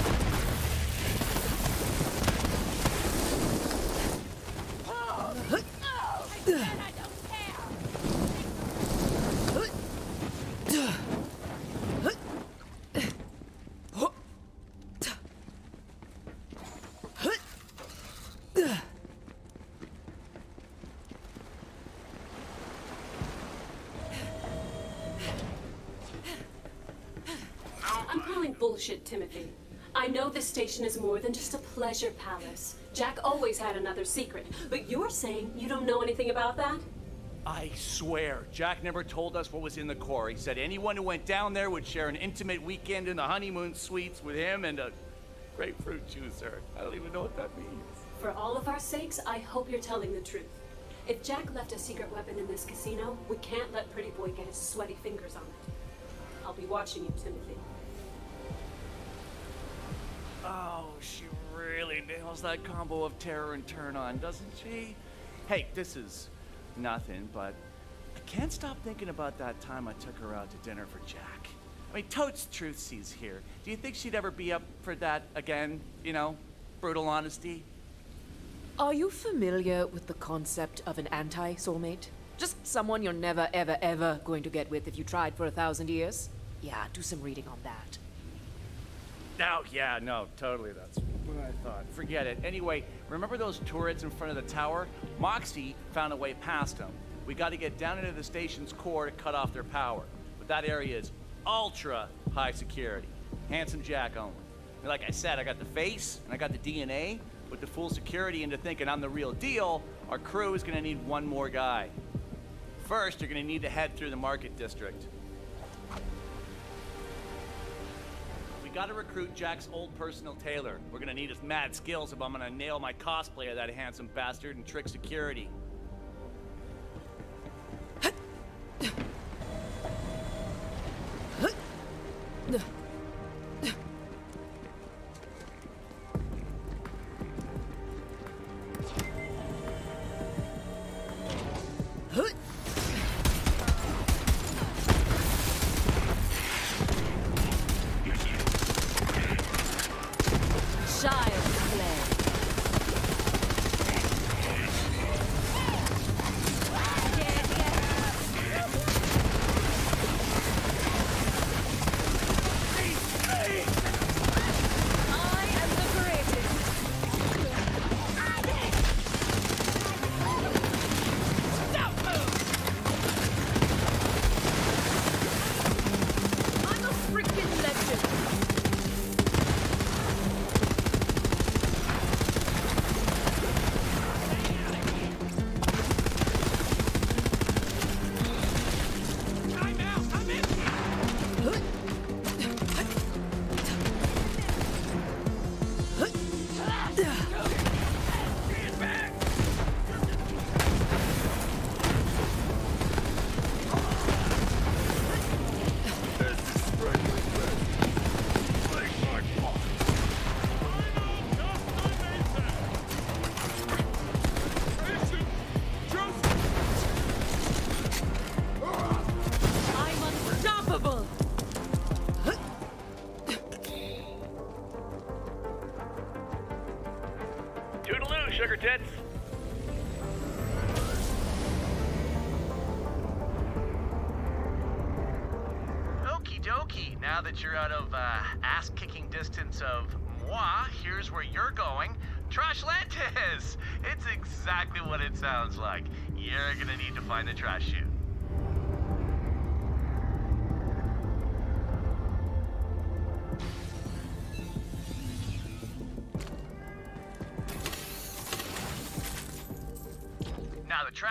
I'm calling bullshit, Timothy. I know this station is more than just a pleasure palace. Jack always had another secret, but you're saying you don't know anything about that? I swear, Jack never told us what was in the core. He said anyone who went down there would share an intimate weekend in the honeymoon suites with him and a grapefruit juicer. I don't even know what that means. For all of our sakes, I hope you're telling the truth. If Jack left a secret weapon in this casino, we can't let Pretty Boy get his sweaty fingers on it. I'll be watching you, Timothy. Oh, she really nails that combo of terror and turn on, doesn't she? Hey, this is nothing, but I can't stop thinking about that time I took her out to dinner for Jack. I mean, totes truth sees here. Do you think she'd ever be up for that again? You know, brutal honesty? Are you familiar with the concept of an anti soulmate? Just someone you're never, ever, ever going to get with if you tried for a thousand years? Yeah, do some reading on that. Oh, yeah, no, totally. That's what I thought. Forget it. Anyway, remember those turrets in front of the tower? Moxxi found a way past them. We got to get down into the station's core to cut off their power. But that area is ultra high security. Handsome Jack only. And like I said, I got the face and I got the DNA. With the full security into thinking I'm the real deal, our crew is gonna need one more guy. First, you're gonna need to head through the market district. We gotta recruit Jack's old personal tailor. We're gonna need his mad skills if I'm gonna nail my cosplay of that handsome bastard and trick security.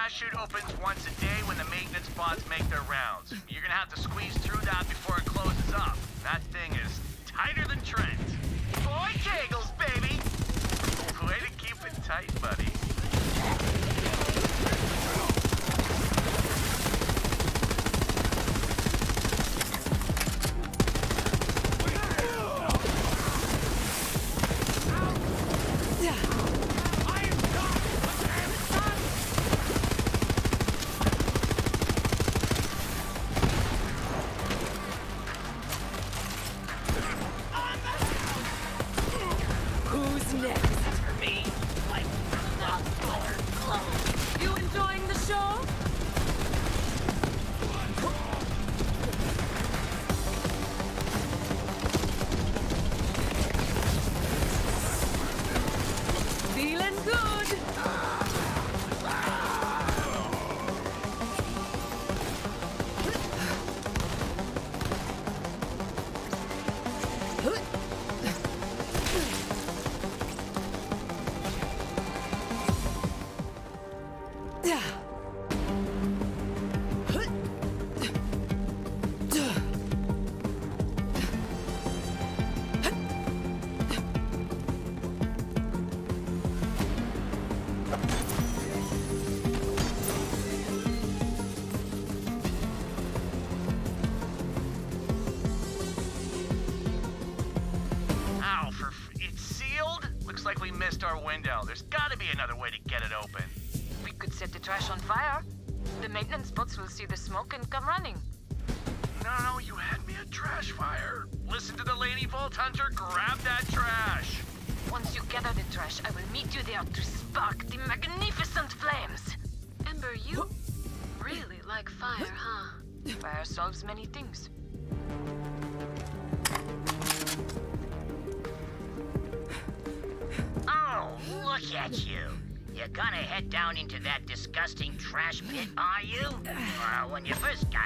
Trash chute opens once a day when the maintenance bots make their rounds. You're gonna have to squeeze through that before it closes up. That thing is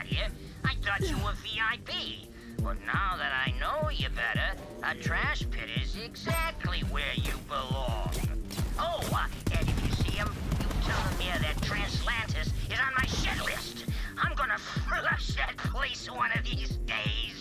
got here, I thought you were VIP. But now that I know you better, a trash pit is exactly where you belong. Oh, uh, and if you see him, you tell him yeah, that Trashlantis is on my shit list. I'm gonna flush that place one of these days.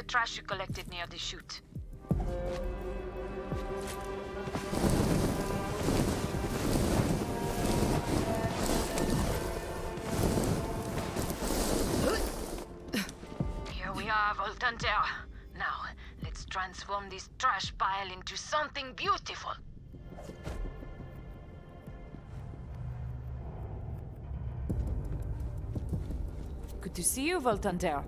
The trash you collected near the chute. Here we are, Vault Hunter. Now, let's transform this trash pile into something beautiful. Good to see you, Vault Hunter.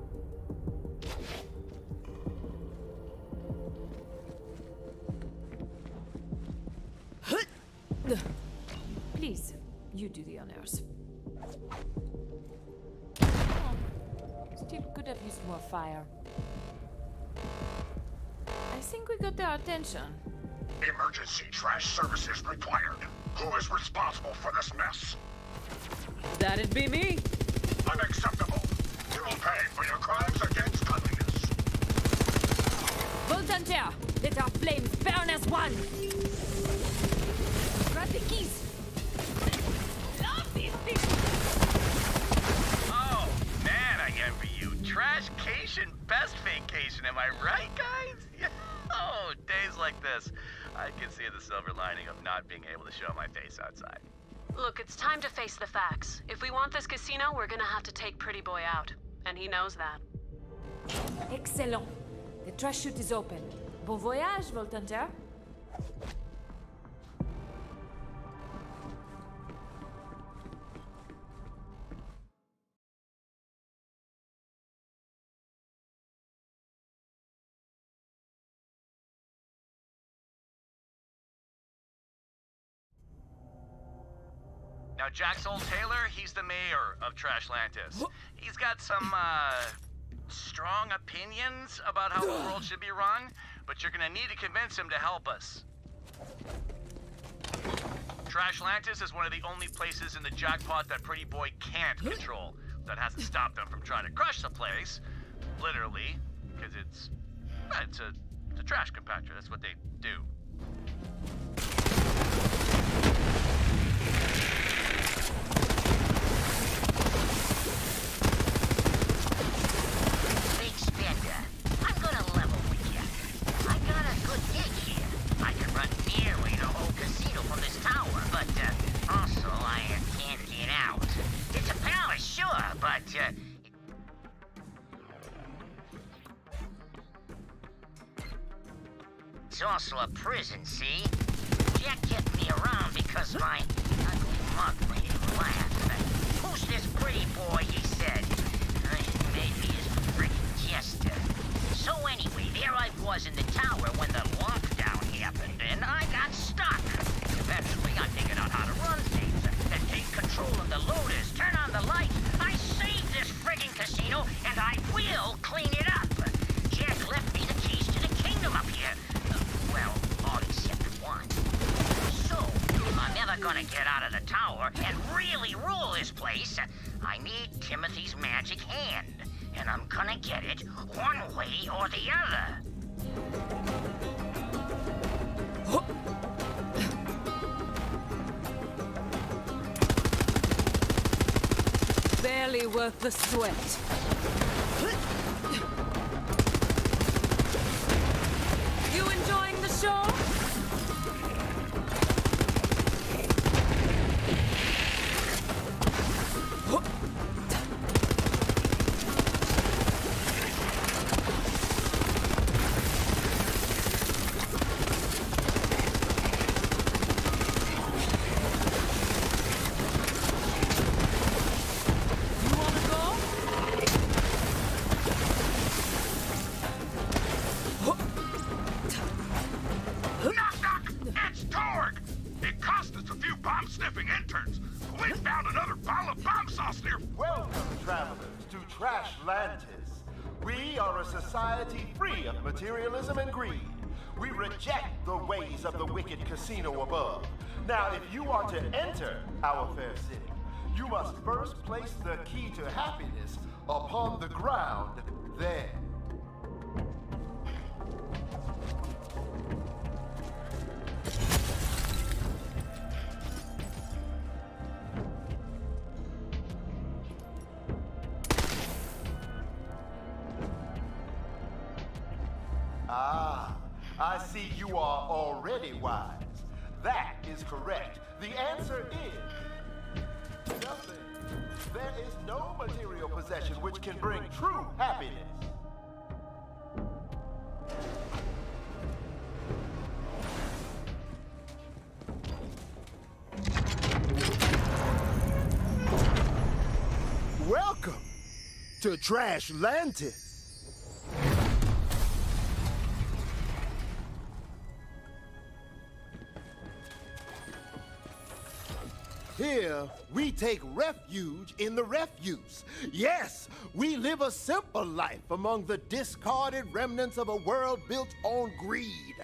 Be me. Unacceptable. You will pay for your crimes against cleanliness. Vault Hunter, let our flames burn as one! Grab the keys! Love these things! Oh, man, I envy you. Trashcation, best vacation, am I right, guys? Yeah. Oh, days like this, I can see the silver lining of not being able to show my face outside. Look, it's time to face the facts. If we want this casino, we're gonna have to take Pretty Boy out. And he knows that. Excellent. The trash chute is open. Bon voyage, Vault Hunter. Now, Jack Soul Taylor, he's the mayor of Trashlantis. He's got some, uh, strong opinions about how the world should be run, but you're gonna need to convince him to help us. Trashlantis is one of the only places in the jackpot that Pretty Boy can't control. That hasn't stopped him from trying to crush the place, literally, because it's, it's a, it's a trash compactor. That's what they do. It's also a prison, see? Jack kept me around because my ugly mug made him laugh. Who's this pretty boy, he said. Uh, made me his freaking jester. So anyway, there I was in the tower when the lockdown happened, and I got stuck. Eventually, I figured out how to run things, then take control of the loaders, turn on the lights. I saved this friggin' casino, and I will clean it up. Gonna get out of the tower and really rule this place, I need Timothy's magic hand. And I'm gonna get it one way or the other. Barely worth the sweat. You enjoying the show? Our fair city, you must first place the key to happiness upon the ground there. Ah, I see you are already wise. That is correct. The answer is nothing. There is no material possession which can bring true happiness. Welcome to Trashlantis. Here, we take refuge in the refuse. Yes, we live a simple life among the discarded remnants of a world built on greed.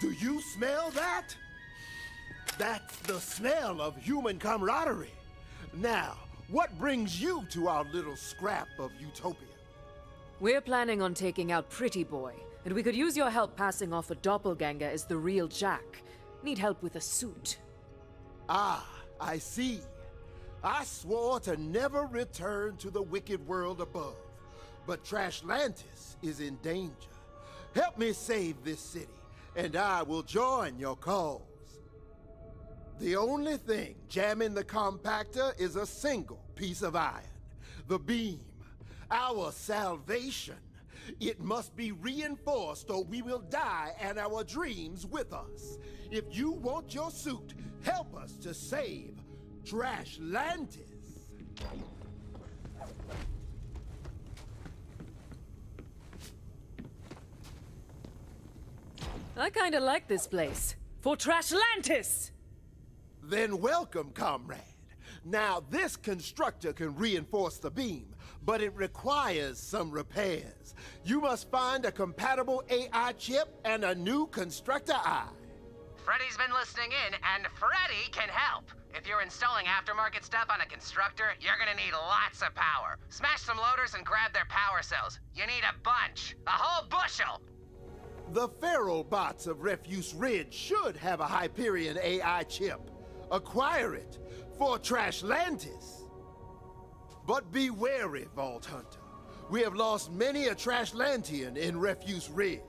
Do you smell that? That's the smell of human camaraderie. Now, what brings you to our little scrap of utopia? We're planning on taking out Pretty Boy, and we could use your help passing off a doppelganger as the real Jack. Need help with a suit. Ah, I see. I swore to never return to the wicked world above, but Trashlantis is in danger. Help me save this city, and I will join your cause. The only thing jamming the compactor is a single piece of iron. The beam. Our salvation. It must be reinforced or we will die and our dreams with us. If you want your suit, help us to save Trashlantis. I kinda like this place. For Trashlantis! Then welcome, comrade. Now, this constructor can reinforce the beam, but it requires some repairs. You must find a compatible AI chip and a new constructor eye. Freddy's been listening in, and Freddy can help. If you're installing aftermarket stuff on a constructor, you're gonna need lots of power. Smash some loaders and grab their power cells. You need a bunch. A whole bushel! The feral bots of Refuse Ridge should have a Hyperion AI chip. Acquire it for Trashlantis. But be wary, Vault Hunter. We have lost many a Trashlantian in Refuse Ridge.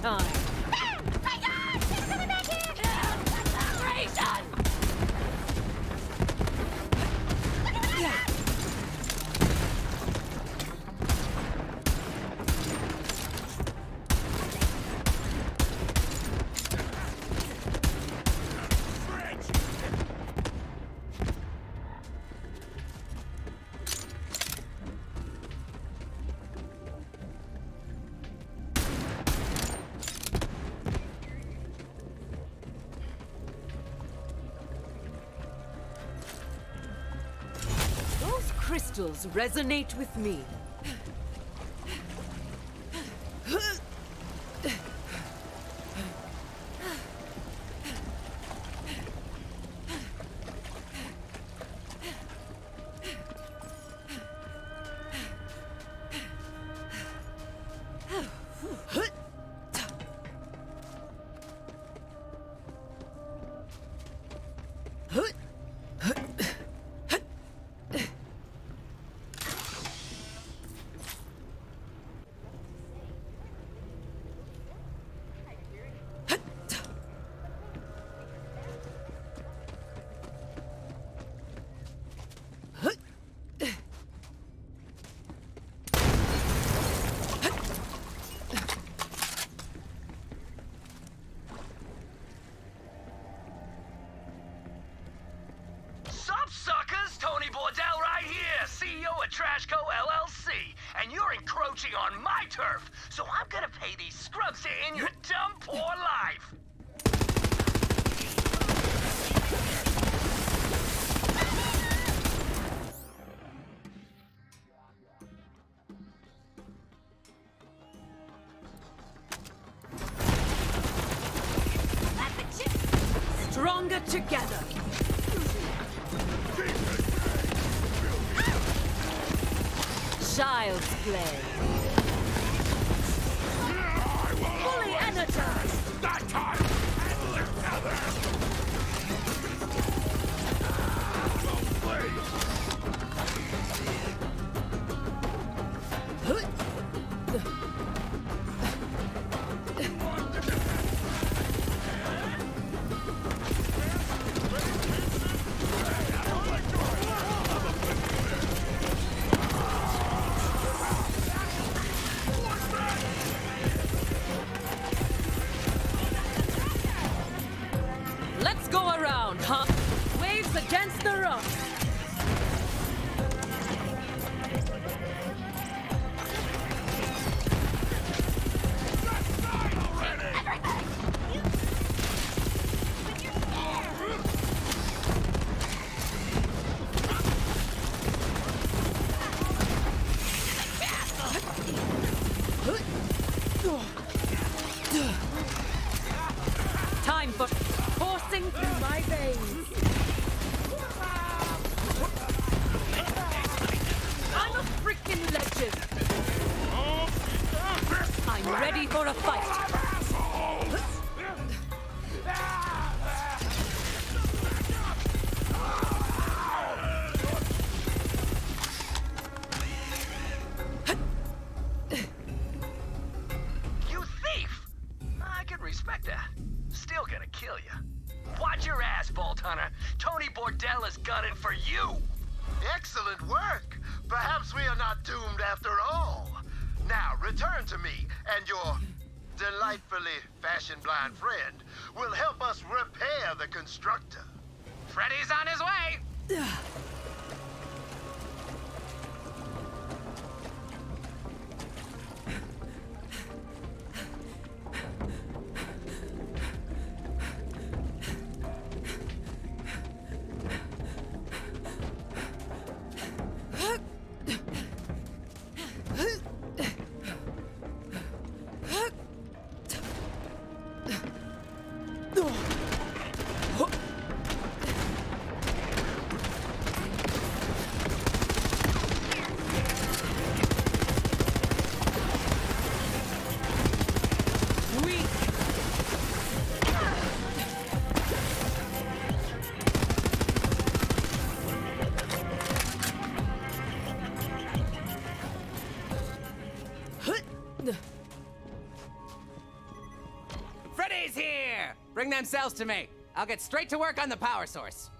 Time. Resonate with me. Together. Child's play. Here! Bring them cells to me. I'll get straight to work on the power source.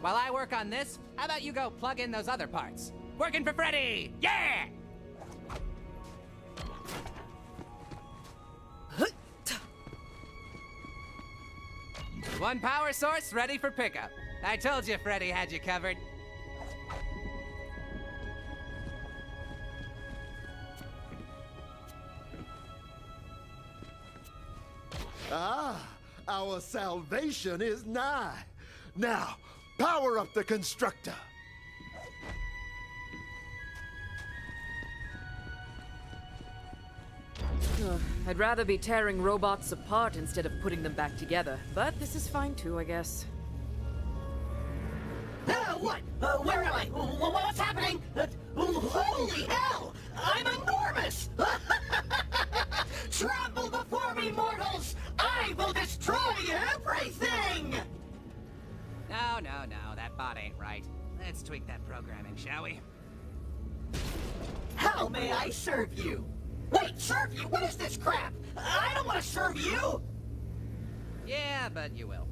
While I work on this, how about you go plug in those other parts? Working for Freddie! Yeah! One power source ready for pickup. I told you Freddie had you covered. Ah, our salvation is nigh. Now, power up the constructor. Ugh, I'd rather be tearing robots apart instead of putting them back together, but this is fine too, I guess. Uh, what? Uh, where am I? Uh, what's happening? Uh, holy hell! I'm enormous! Trample before me, mortals! I will destroy everything! No, no, no, that bot ain't right. Let's tweak that programming, shall we? How may I serve you? Wait, serve you? What is this crap? I don't want to serve you! Yeah, but you will.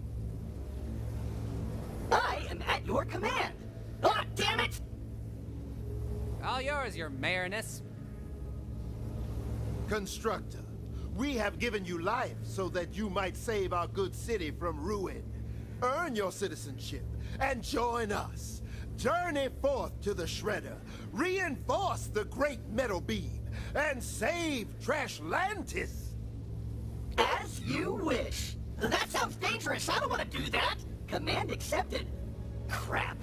I am at your command! Ah, damn it! All yours, your mayorness. Constructor, we have given you life so that you might save our good city from ruin. Earn your citizenship and join us. Journey forth to the Shredder, reinforce the Great Metal Beam, and save Trashlantis! As you wish. That sounds dangerous. I don't want to do that. Command accepted. Crap.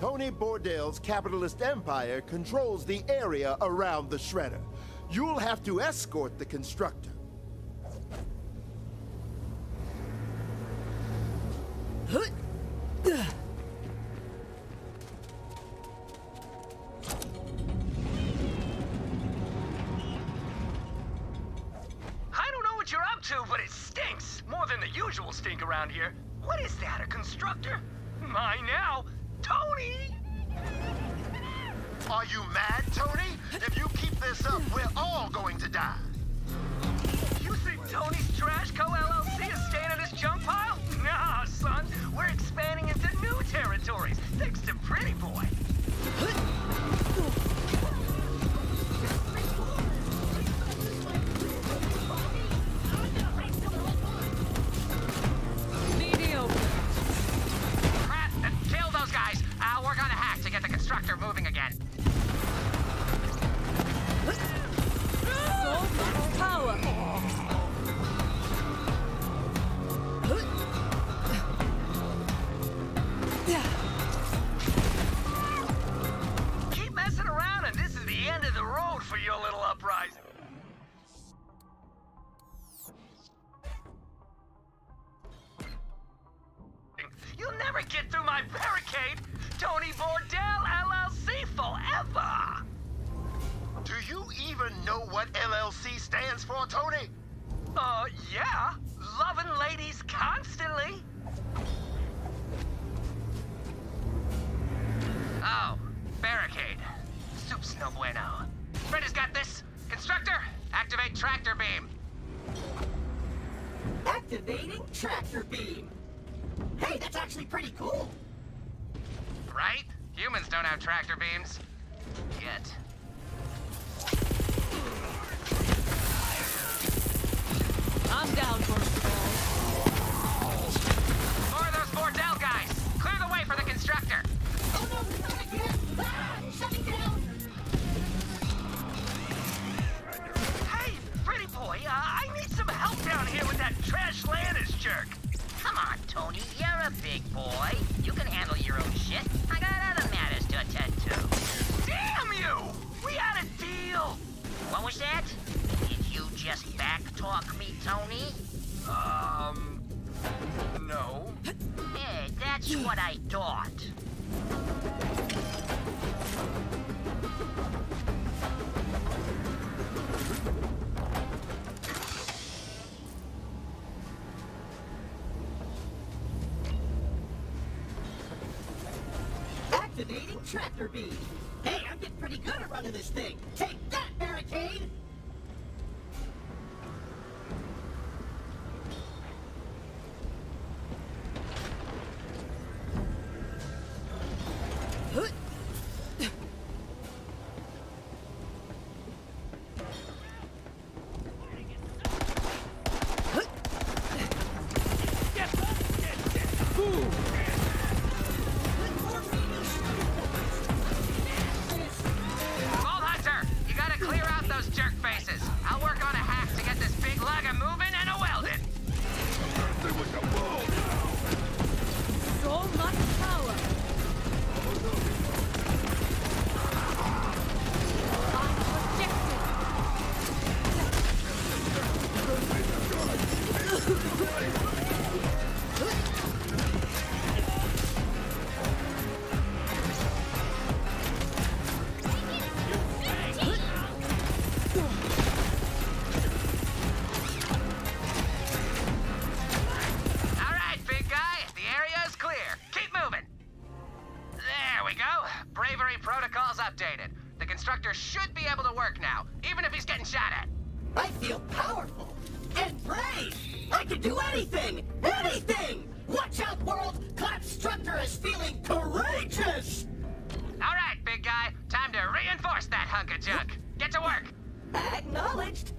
Tony Bordell's capitalist empire controls the area around the Shredder. You'll have to escort the constructor. I don't know what you're up to, but it stinks. More than the usual stink around here. What is that, a constructor? My now, Tony! Are you mad, Tony? If you keep this up, we're all going to die. You think Tony's Trash Co. LLC is staying in this junk pile? Nah, son. We're expanding into new territories, thanks to Pretty Boy. Crap! Kill those guys! Ah, I'll work on the hack to get the constructor moving again. Keep messing around, and this is the end of the road for your little uprising. You'll never get through my barricade! Tony Bordell LLC forever! Do you even know what LLC stands for, Tony? Uh, yeah. Loving ladies constantly. Oh, barricade. Soup's no bueno. Freddie's got this. Constructor, activate tractor beam. Activating tractor beam. Hey, that's actually pretty cool. Right? Humans don't have tractor beams. Yet. I'm down for a. More of those Bordell guys! Clear the way for the constructor! Oh no, not again! Ah, shut down! Hey, pretty boy, uh, I need some help down here with that Trashlantis jerk. Come on, Tony, you're a big boy. You can handle your own shit. I got other matters to attend to. Damn you! We had a deal! What was that? Did you just backtalk me, Tony? Um, no. Yeah, that's what I thought. Activating tractor beam. Hey, I'm getting pretty good at running this thing. Take that, barricade! We go. Bravery protocols updated. The constructor should be able to work now, even if he's getting shot at. I feel powerful and brave. I can do anything, anything. Watch out, world! Constructor is feeling courageous. All right, big guy. Time to reinforce that hunk of junk. Get to work. Acknowledged.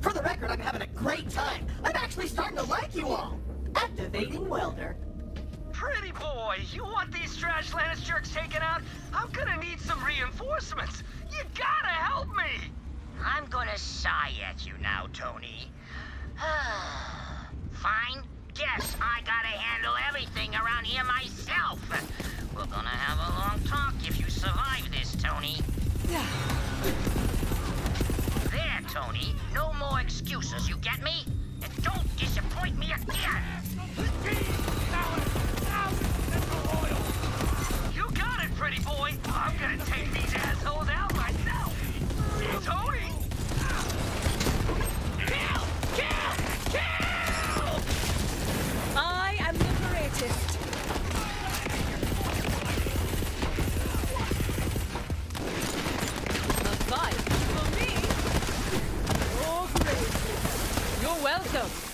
For the record, I'm having a great time. I'm actually starting to like you all. Activating welder. Pretty boy, you want these Trashlantis jerks taken out? I'm gonna need some reinforcements. You gotta help me! I'm gonna sigh at you now, Tony. Fine. Guess I gotta handle everything around here myself. We're gonna have a long talk if you survive this, Tony. There, Tony. No more excuses, you get me? And don't disappoint me again! You got it, pretty boy. I'm gonna take these assholes out myself. Tony! Kill! Kill! Kill! I am the greatest. A fight for me? Oh, great. You're welcome.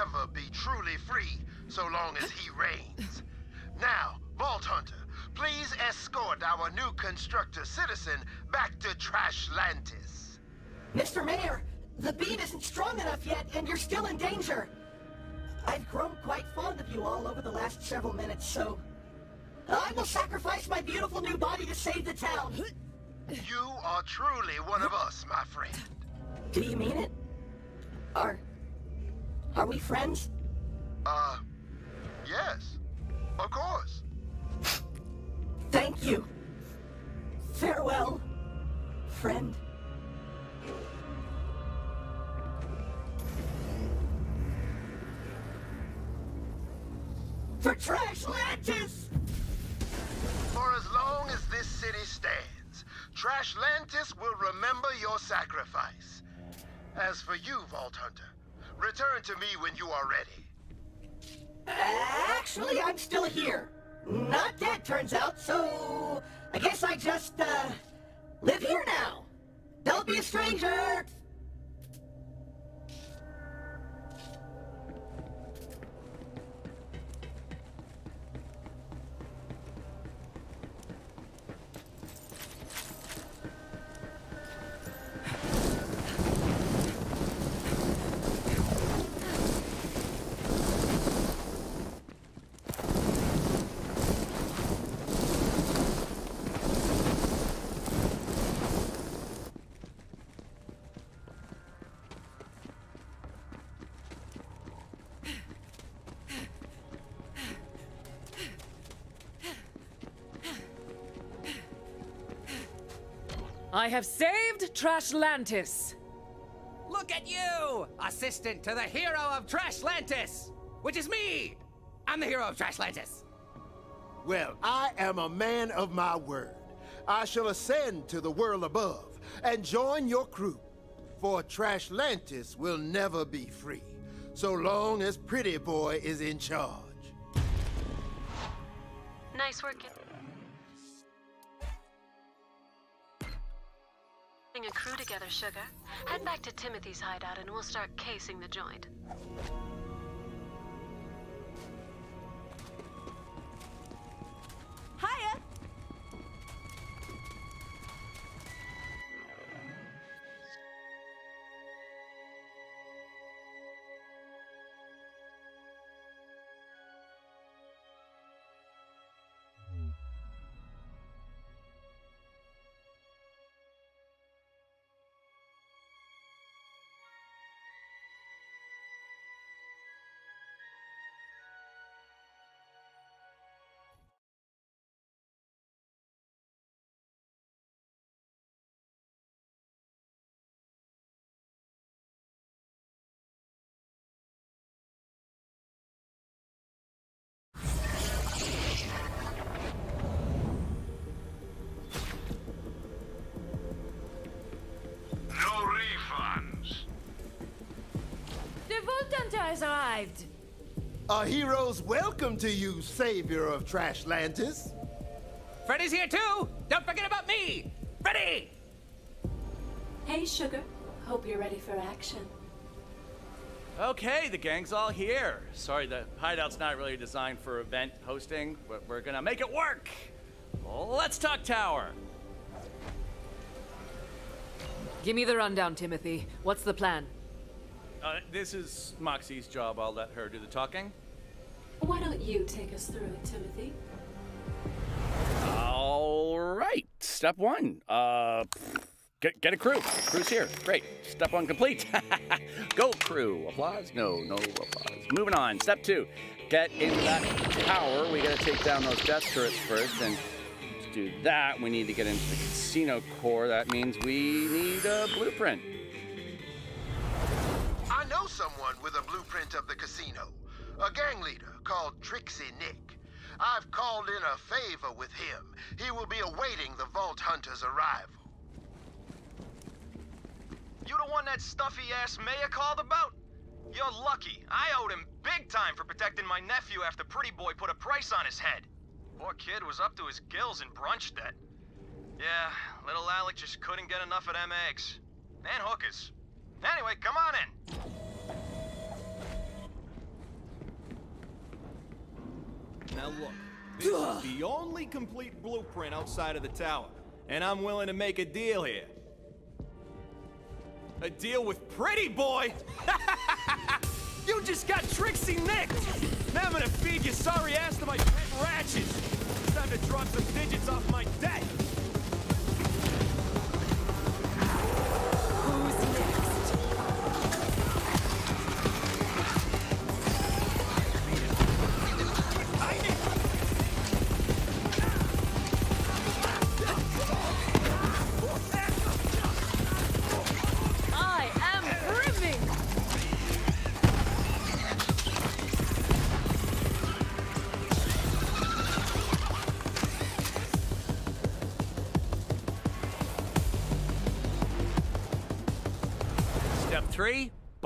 Never be truly free so long as he reigns. Now, Vault Hunter, please escort our new constructor citizen back to Trashlantis. Mr. Mayor, The beam isn't strong enough yet, and you're still in danger. I've grown quite fond of you all over the last several minutes, so... I will sacrifice my beautiful new body to save the town. You are truly one of us, my friend. Do you mean it? Are... Are we friends? Uh, yes. Of course. Thank you. Farewell, friend. For Trashlantis! For as long as this city stands, Trashlantis will remember your sacrifice. As for you, Vault Hunter, return to me when you are ready. Actually, I'm still here. Not dead, turns out, so... I guess I just, uh... live here now. Don't be a stranger! Have saved Trashlantis! Look at you! Assistant to the hero of Trashlantis! Which is me! I'm the hero of Trashlantis! Well, I am a man of my word. I shall ascend to the world above and join your crew. For Trashlantis will never be free, so long as Pretty Boy is in charge. Nice work. Getting a crew together, Sugar. Head back to Timothy's hideout and we'll start casing the joint. Hiya! Has arrived! A hero's welcome to you, savior of Trashlantis. Freddie's here too! Don't forget about me! Freddie! Hey, Sugar. Hope you're ready for action. Okay, the gang's all here. Sorry, the hideout's not really designed for event hosting, but we're gonna make it work. Let's talk tower. Give me the rundown, Timothy. What's the plan? Uh, this is Moxxi's job. I'll let her do the talking. Why don't you take us through it, Timothy? All right. Step one. Uh, get, get a crew. Crew's here. Great. Step one complete. Go crew. Applause? No, no applause. Moving on. Step two. Get into that tower. We gotta take down those death turrets first. And to do that, we need to get into the casino core. That means we need a blueprint. I know someone with a blueprint of the casino. A gang leader called Trixie Nick. I've called in a favor with him. He will be awaiting the Vault Hunter's arrival. You the one that stuffy-ass mayor called about? You're lucky. I owed him big time for protecting my nephew after Pretty Boy put a price on his head. Poor kid was up to his gills in brunch debt. Yeah, little Alec just couldn't get enough of them eggs. And hookers. Anyway, come on in. Now look, this is the only complete blueprint outside of the tower, and I'm willing to make a deal here. A deal with Pretty Boy? you just got Trixie nicked! Now I'm gonna feed your sorry ass to my pet ratchets! It's time to drop some digits off my debt!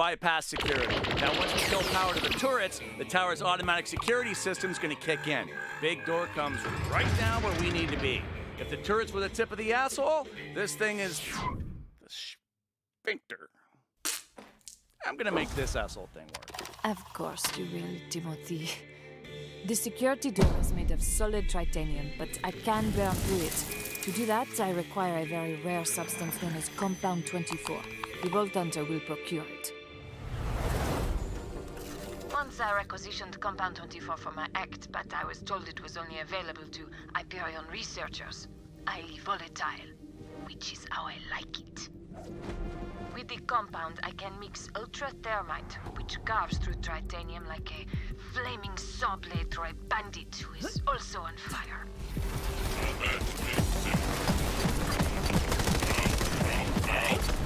Bypass security. Now, once we kill power to the turrets, the tower's automatic security system's gonna kick in. Big door comes right down where we need to be. If the turrets were the tip of the asshole, this thing is the sphincter. I'm gonna make this asshole thing work. Of course you will, Timothy. The security door is made of solid titanium, but I can burn through it. To do that, I require a very rare substance known as Compound 24. The Vault Hunter will procure it. Once I requisitioned Compound 24 for my act, but I was told it was only available to Hyperion researchers. Highly volatile, which is how I like it. With the compound, I can mix ultra thermite, which carves through titanium like a flaming saw blade through a bandit who is also on fire.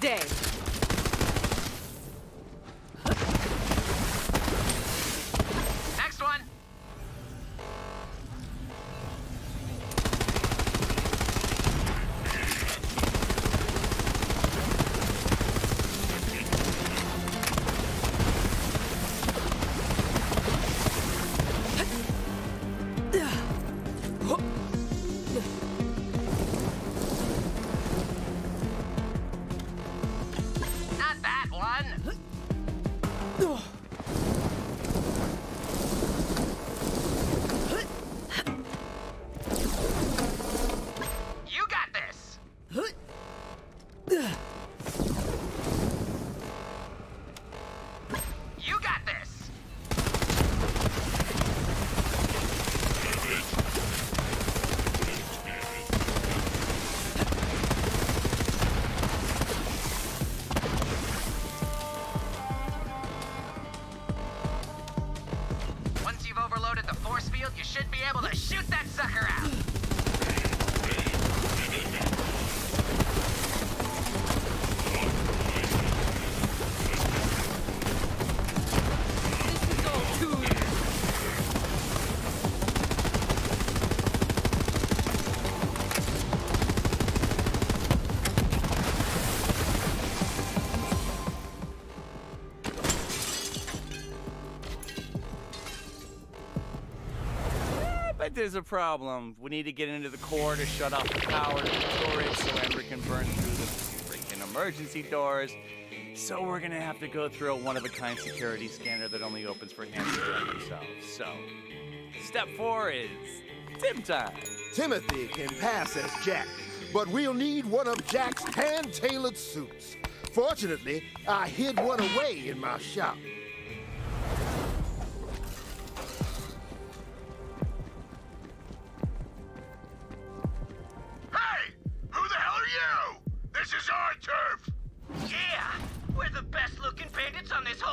today! But there's a problem. We need to get into the core to shut off the power to the storage so Ember can burn through the freaking emergency doors. So we're gonna have to go through a one-of-a-kind security scanner that only opens for to do themselves. So, step four is Tim time. Timothy can pass as Jack, but we'll need one of Jack's hand-tailored suits. Fortunately, I hid one away in my shop.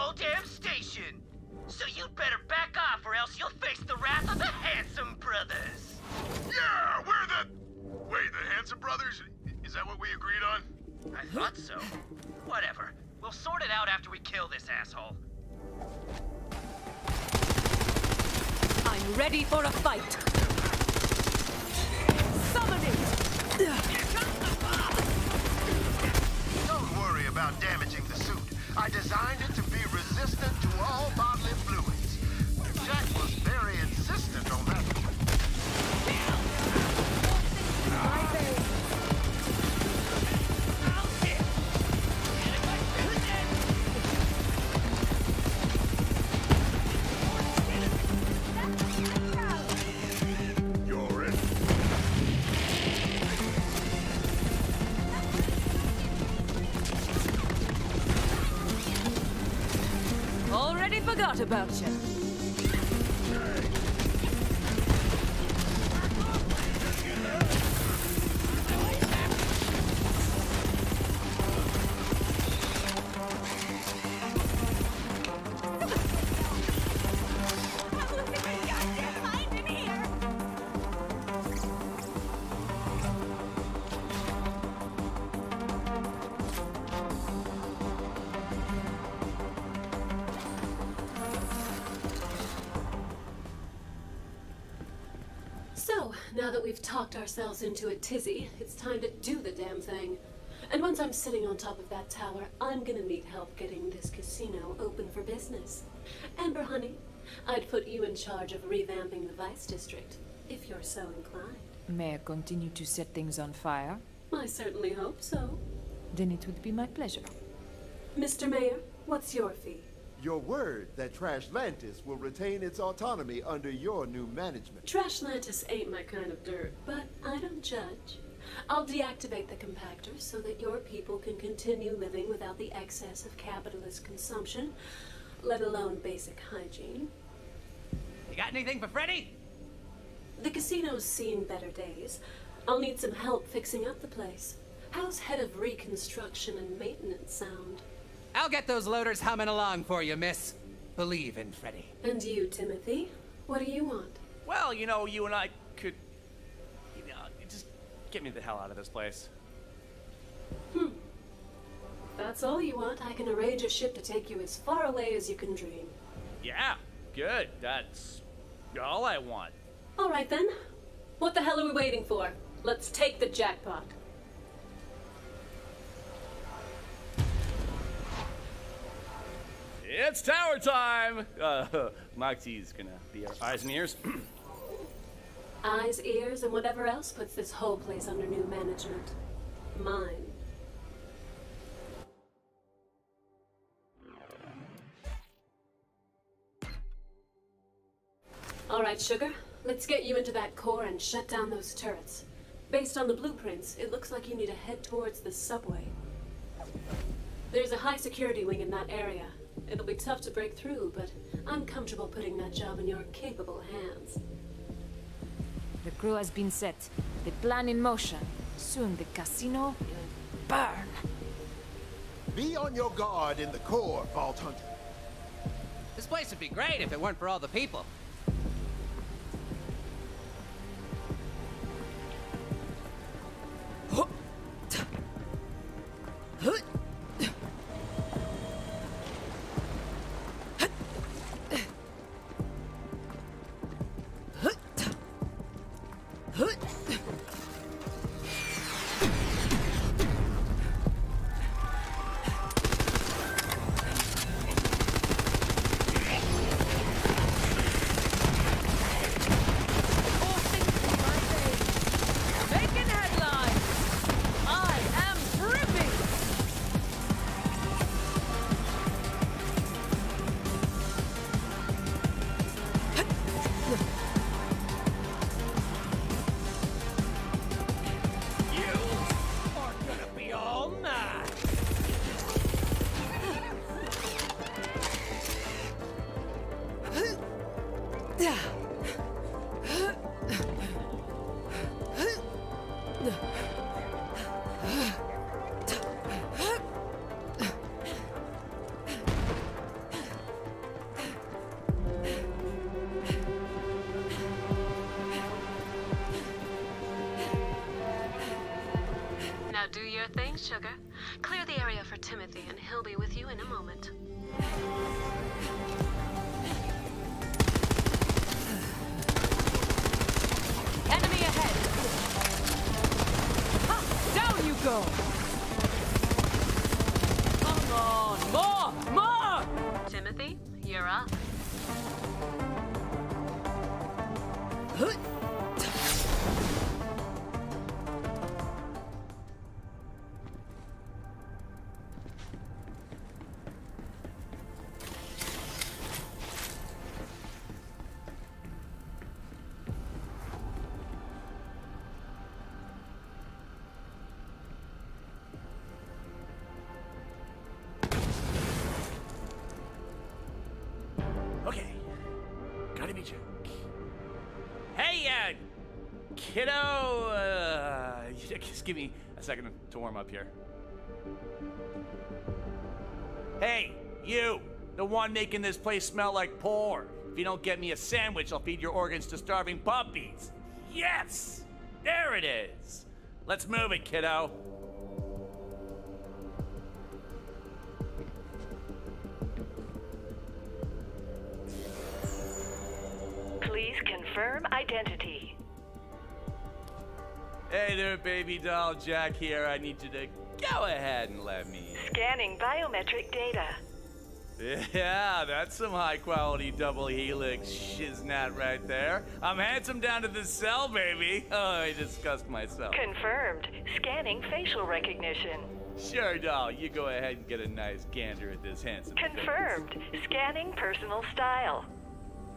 Whole damn station. So you'd better back off or else you'll face the wrath of the Handsome Brothers. Yeah, we're the... Wait, the Hanson Brothers? Is that what we agreed on? I thought so. Whatever. We'll sort it out after we kill this asshole. I'm ready for a fight. Summoning! Don't worry about damaging the suit. I designed it to be resistant to all bodily fluids. Jack was very insistent about you. Into a tizzy, it's time to do the damn thing. And once I'm sitting on top of that tower, I'm gonna need help getting this casino open for business. Amber, honey, I'd put you in charge of revamping the Vice District, if you're so inclined. May I continue to set things on fire? I certainly hope so. Then it would be my pleasure. Mr. Mayor, what's your fee? Your word that Trashlantis will retain its autonomy under your new management. Trashlantis ain't my kind of dirt, but I don't judge. I'll deactivate the compactor so that your people can continue living without the excess of capitalist consumption, let alone basic hygiene. You got anything for Freddie? The casino's seen better days. I'll need some help fixing up the place. How's head of reconstruction and maintenance sound? I'll get those loaders humming along for you, miss. Believe in Freddie. And you, Timothy? What do you want? Well, you know, you and I could. You know, just get me the hell out of this place. Hmm. That's all you want, I can arrange a ship to take you as far away as you can dream. Yeah, good. That's all I want. All right then. What the hell are we waiting for? Let's take the jackpot. It's tower time! Uh, is gonna be our eyes and ears. Eyes, ears, and whatever else puts this whole place under new management. Mine. All right, Sugar. Let's get you into that core and shut down those turrets. Based on the blueprints, it looks like you need to head towards the subway. There's a high security wing in that area. It'll be tough to break through, but I'm comfortable putting that job in your capable hands. The crew has been set. The plan in motion. Soon the casino will burn. Be on your guard in the core, Vault Hunter. This place would be great if it weren't for all the people. Kiddo. Uh, just give me a second to warm up here. Hey, you, the one making this place smell like porn. If you don't get me a sandwich, I'll feed your organs to starving puppies. Yes! There it is. Let's move it, kiddo. Hey there, baby doll. Jack here. I need you to go ahead and let me in. Scanning biometric data. Yeah, that's some high quality double helix shiznat right there. I'm handsome down to the cell, baby. Oh, I discussed myself. Confirmed. Scanning facial recognition. Sure, doll. You go ahead and get a nice gander at this handsome. face. Confirmed. Scanning personal style.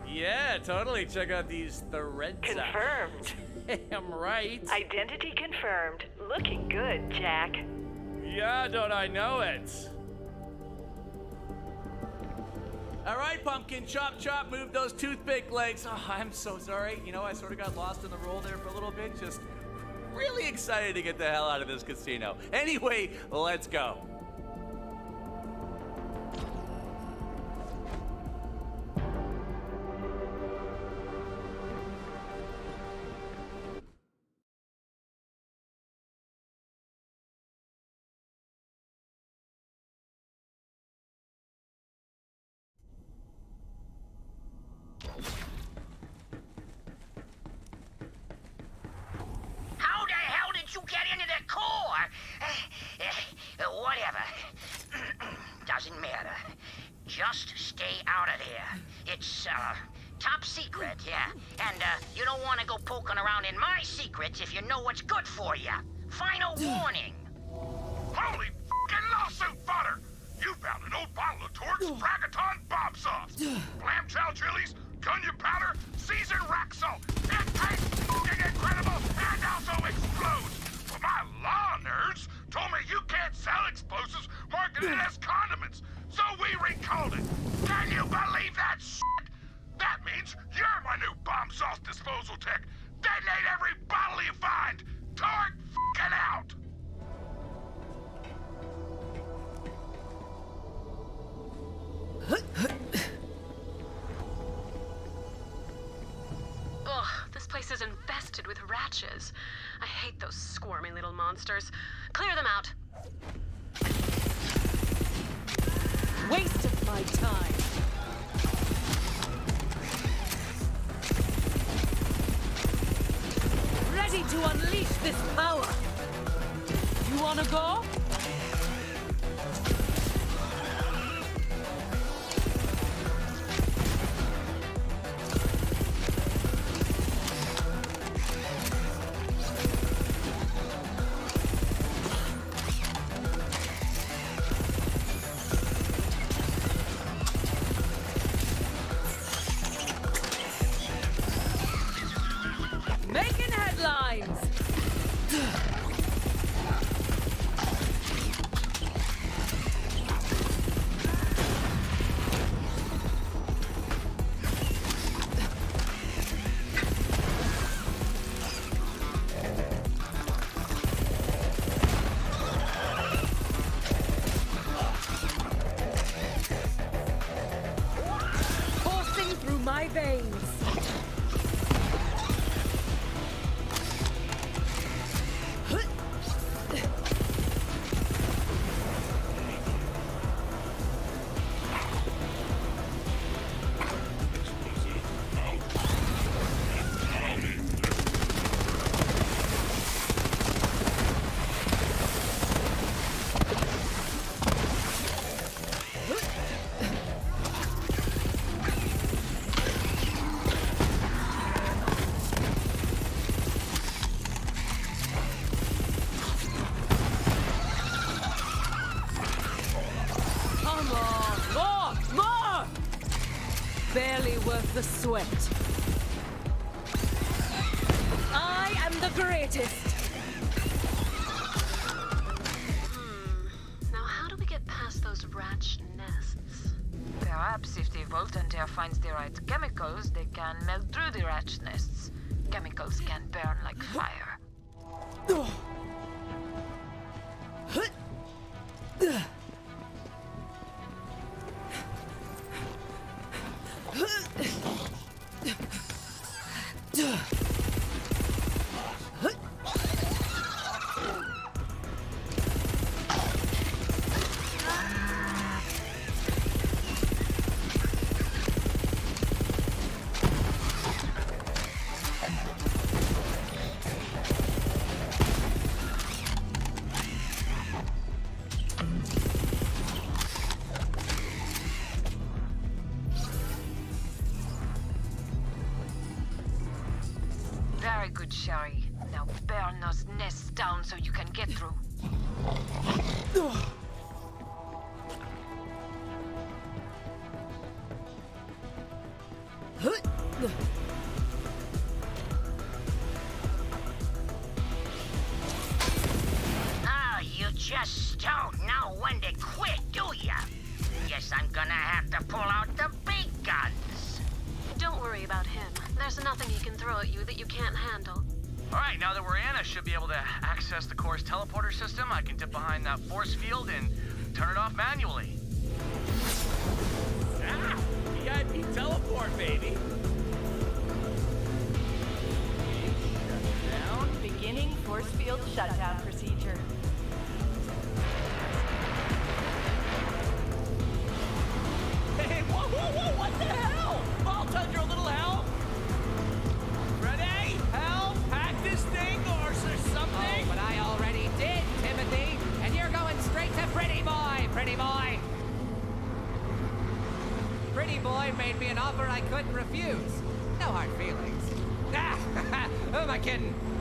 Yeah, totally. Check out these threads. Confirmed. Damn right. Identity confirmed. Looking good, Jack. Yeah, don't I know it? All right, pumpkin, chop chop, move those toothpick legs. Oh, I'm so sorry. You know, I sort of got lost in the roll there for a little bit. Just really excited to get the hell out of this casino. Anyway, let's go.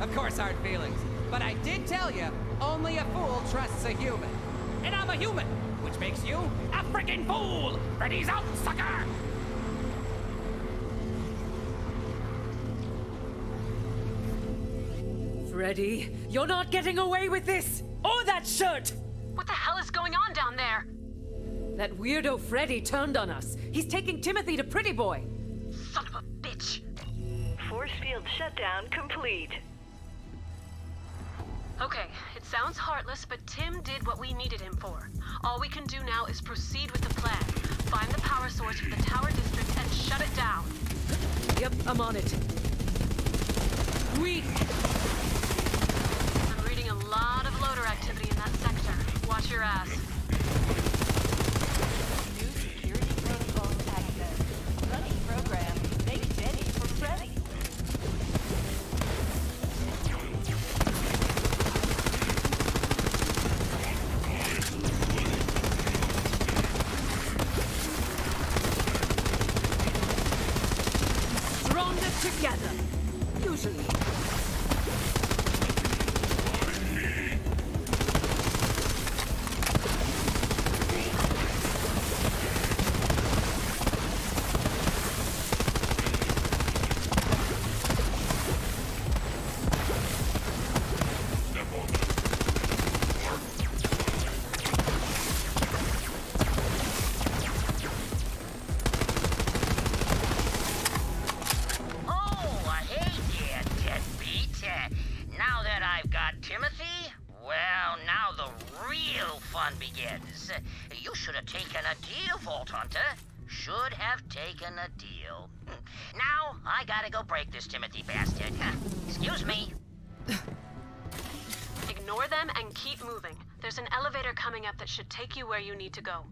Of course, hard feelings. But I did tell you, only a fool trusts a human. And I'm a human, which makes you a freaking fool! Freddie's out, sucker! Freddie, you're not getting away with this! Or that shirt! What the hell is going on down there? That weirdo Freddie turned on us. He's taking Timothy to Pretty Boy. begins. You should have taken a deal, Vault Hunter. Should have taken a deal. Now, I gotta go break this Timothy bastard. Excuse me. Ignore them and keep moving. There's an elevator coming up that should take you where you need to go.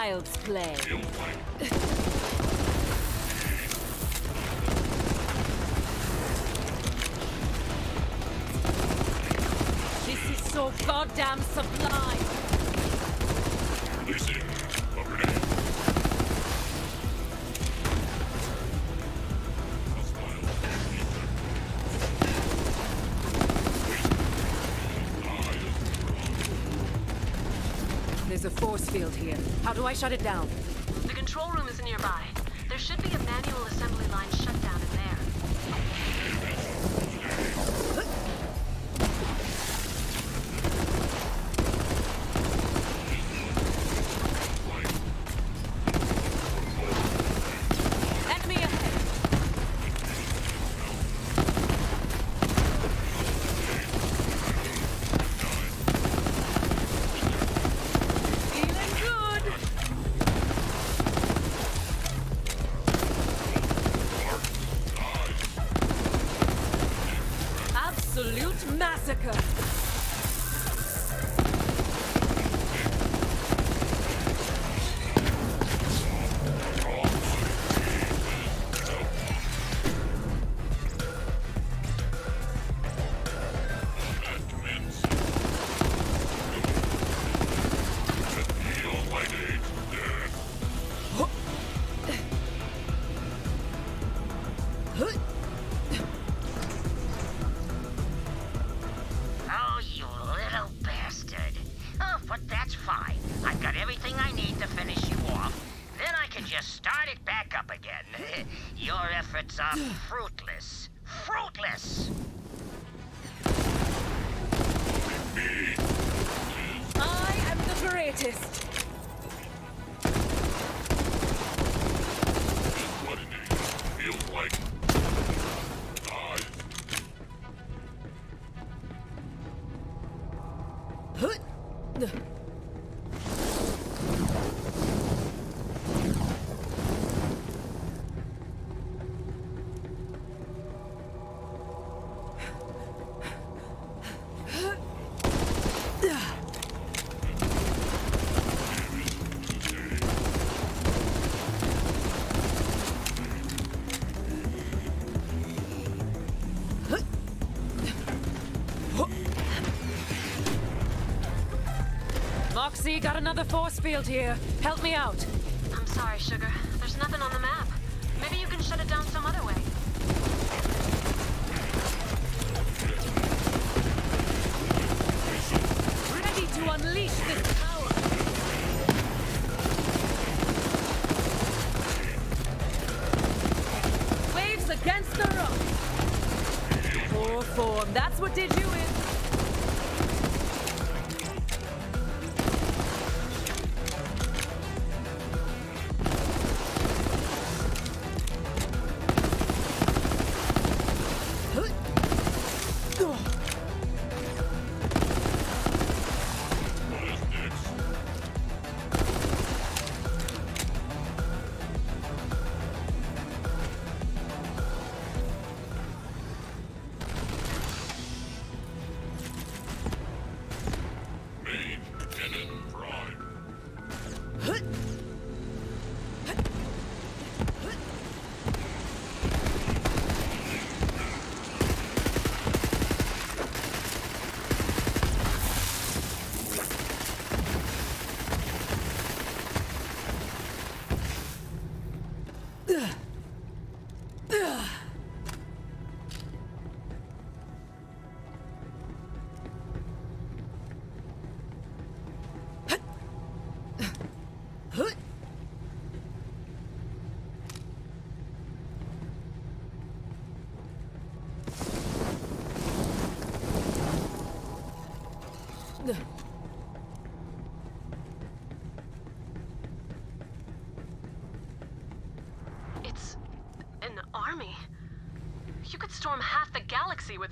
Child's play. this is so goddamn sublime. There's a force field here. How do I shut it down? See, got another force field here. Help me out.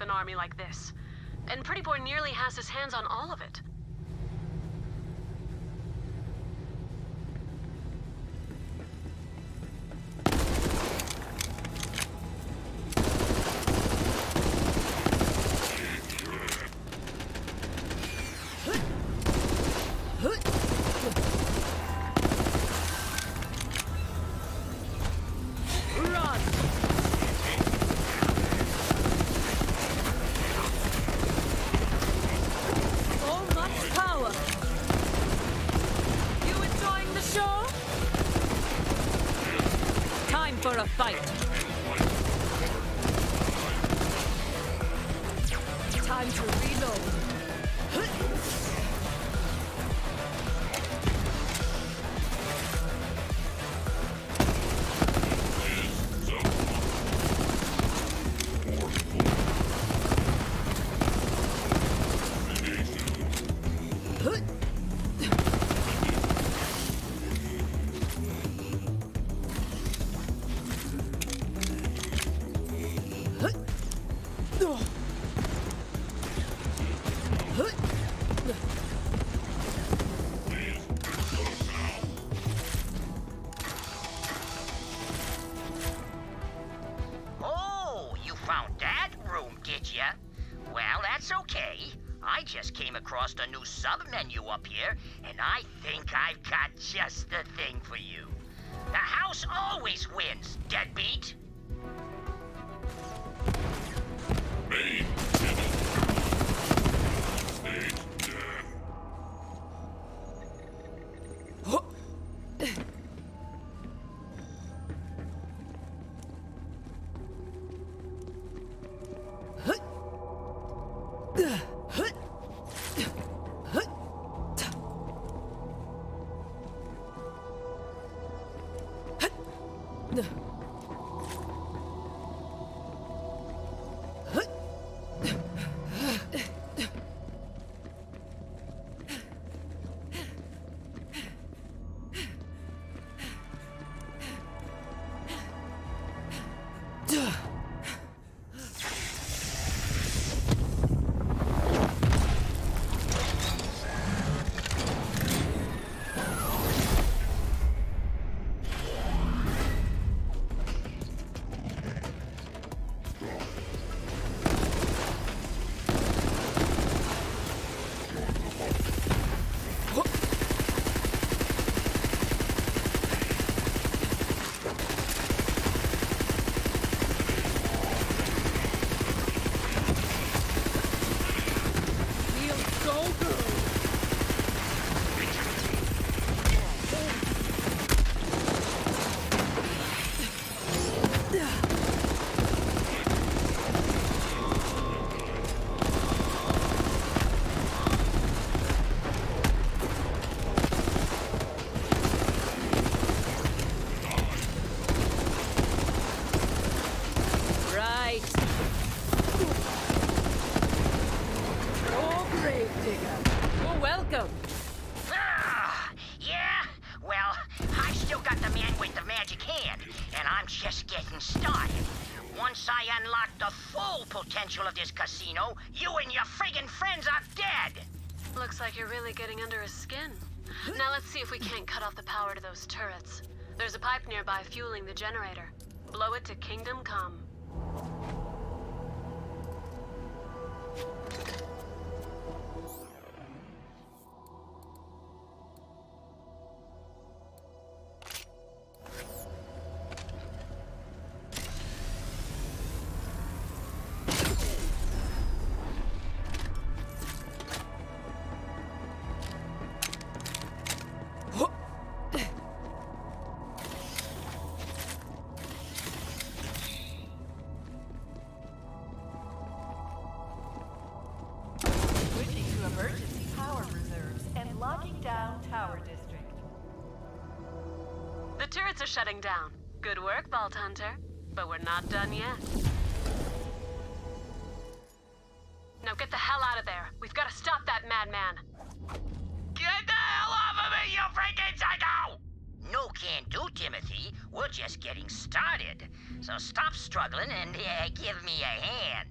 an army like this. And Pretty Boy nearly has his hands on up here. pipe nearby fueling the generator. Turrets are shutting down. Good work, Vault Hunter. But we're not done yet. Now get the hell out of there. We've got to stop that madman. Get the hell off of me, you freaking psycho! No can do, Timothy. We're just getting started. So stop struggling and uh, give me a hand.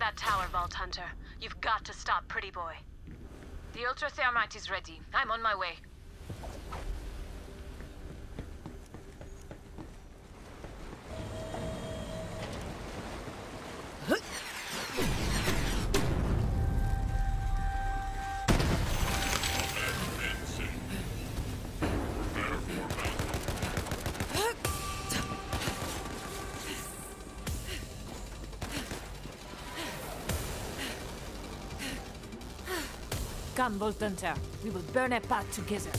That tower, Vault Hunter. You've got to stop Pretty Boy. The Ultra Thermite is ready. I'm on my way. Come, We will burn a path together.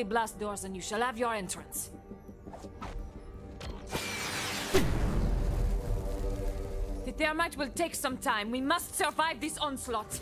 The blast doors and you shall have your entrance. The thermite will take some time. We must survive this onslaught.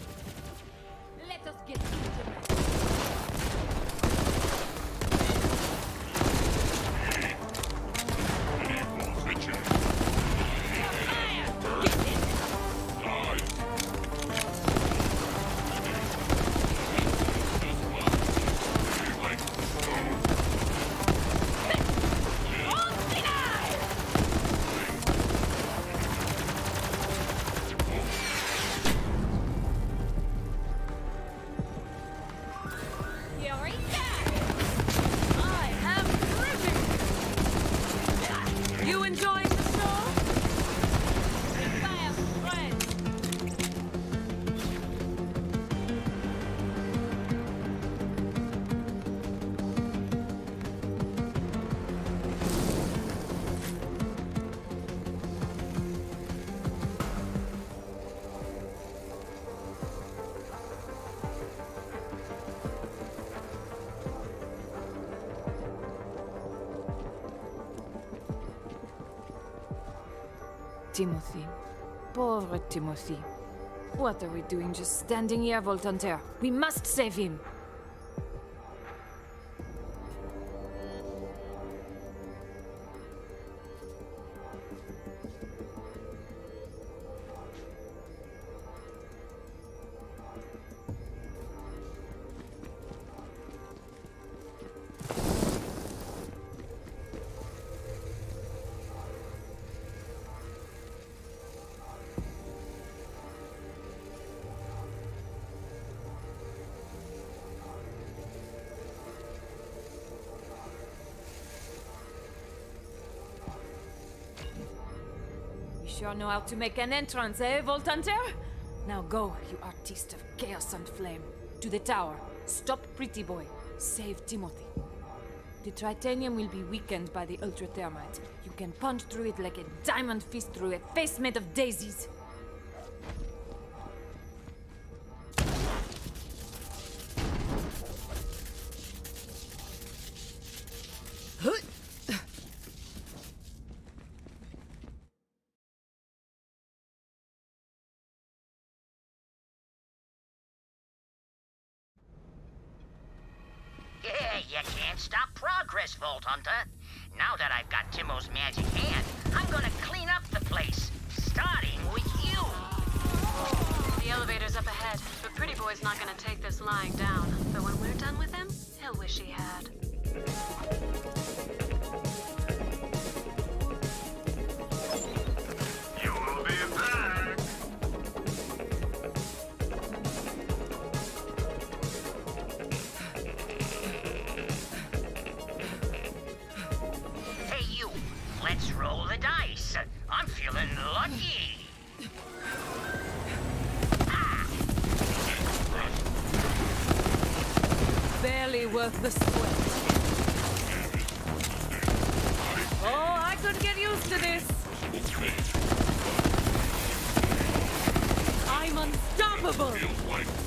Poor Timothy. What are we doing just standing here, Vault Hunter? We must save him. Know how to make an entrance, eh, Vault Hunter? Now go, you artiste of chaos and flame. To the tower. Stop Pretty Boy. Save Timothy. The Tritanium will be weakened by the Ultra Thermite. You can punch through it like a diamond fist through a face made of daisies. Progress, Vault Hunter. Now that I've got Timo's magic hand, I'm gonna clean up the place, starting with you. The elevator's up ahead, but Pretty Boy's not gonna take this lying down. But when we're done with him, he'll wish he had. Worth the sweat. Oh, I could get used to this. I'm unstoppable.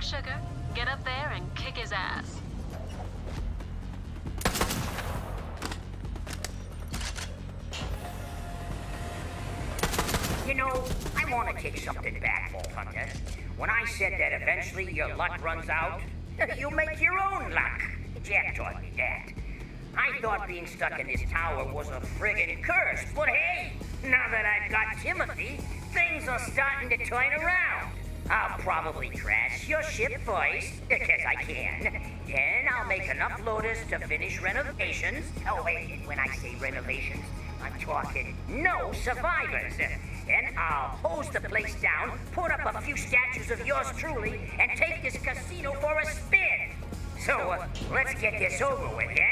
Luck, Sugar. Get up there and kick his ass. You know, I want to take something back, Vault Hunter. When I said that eventually your luck runs out, you make your own luck. Jack taught me that. I thought being stuck in this tower was a friggin' curse, but hey, now that I've got Timothy, things are starting to turn around. I'll probably crash ship because I can. Then I'll make enough lotus to finish renovations. Oh, wait, when I say renovations, I'm talking no survivors. Then I'll hose the place down, put up a few statues of yours truly, and take this casino for a spin. So, uh, let's get this over with, yeah?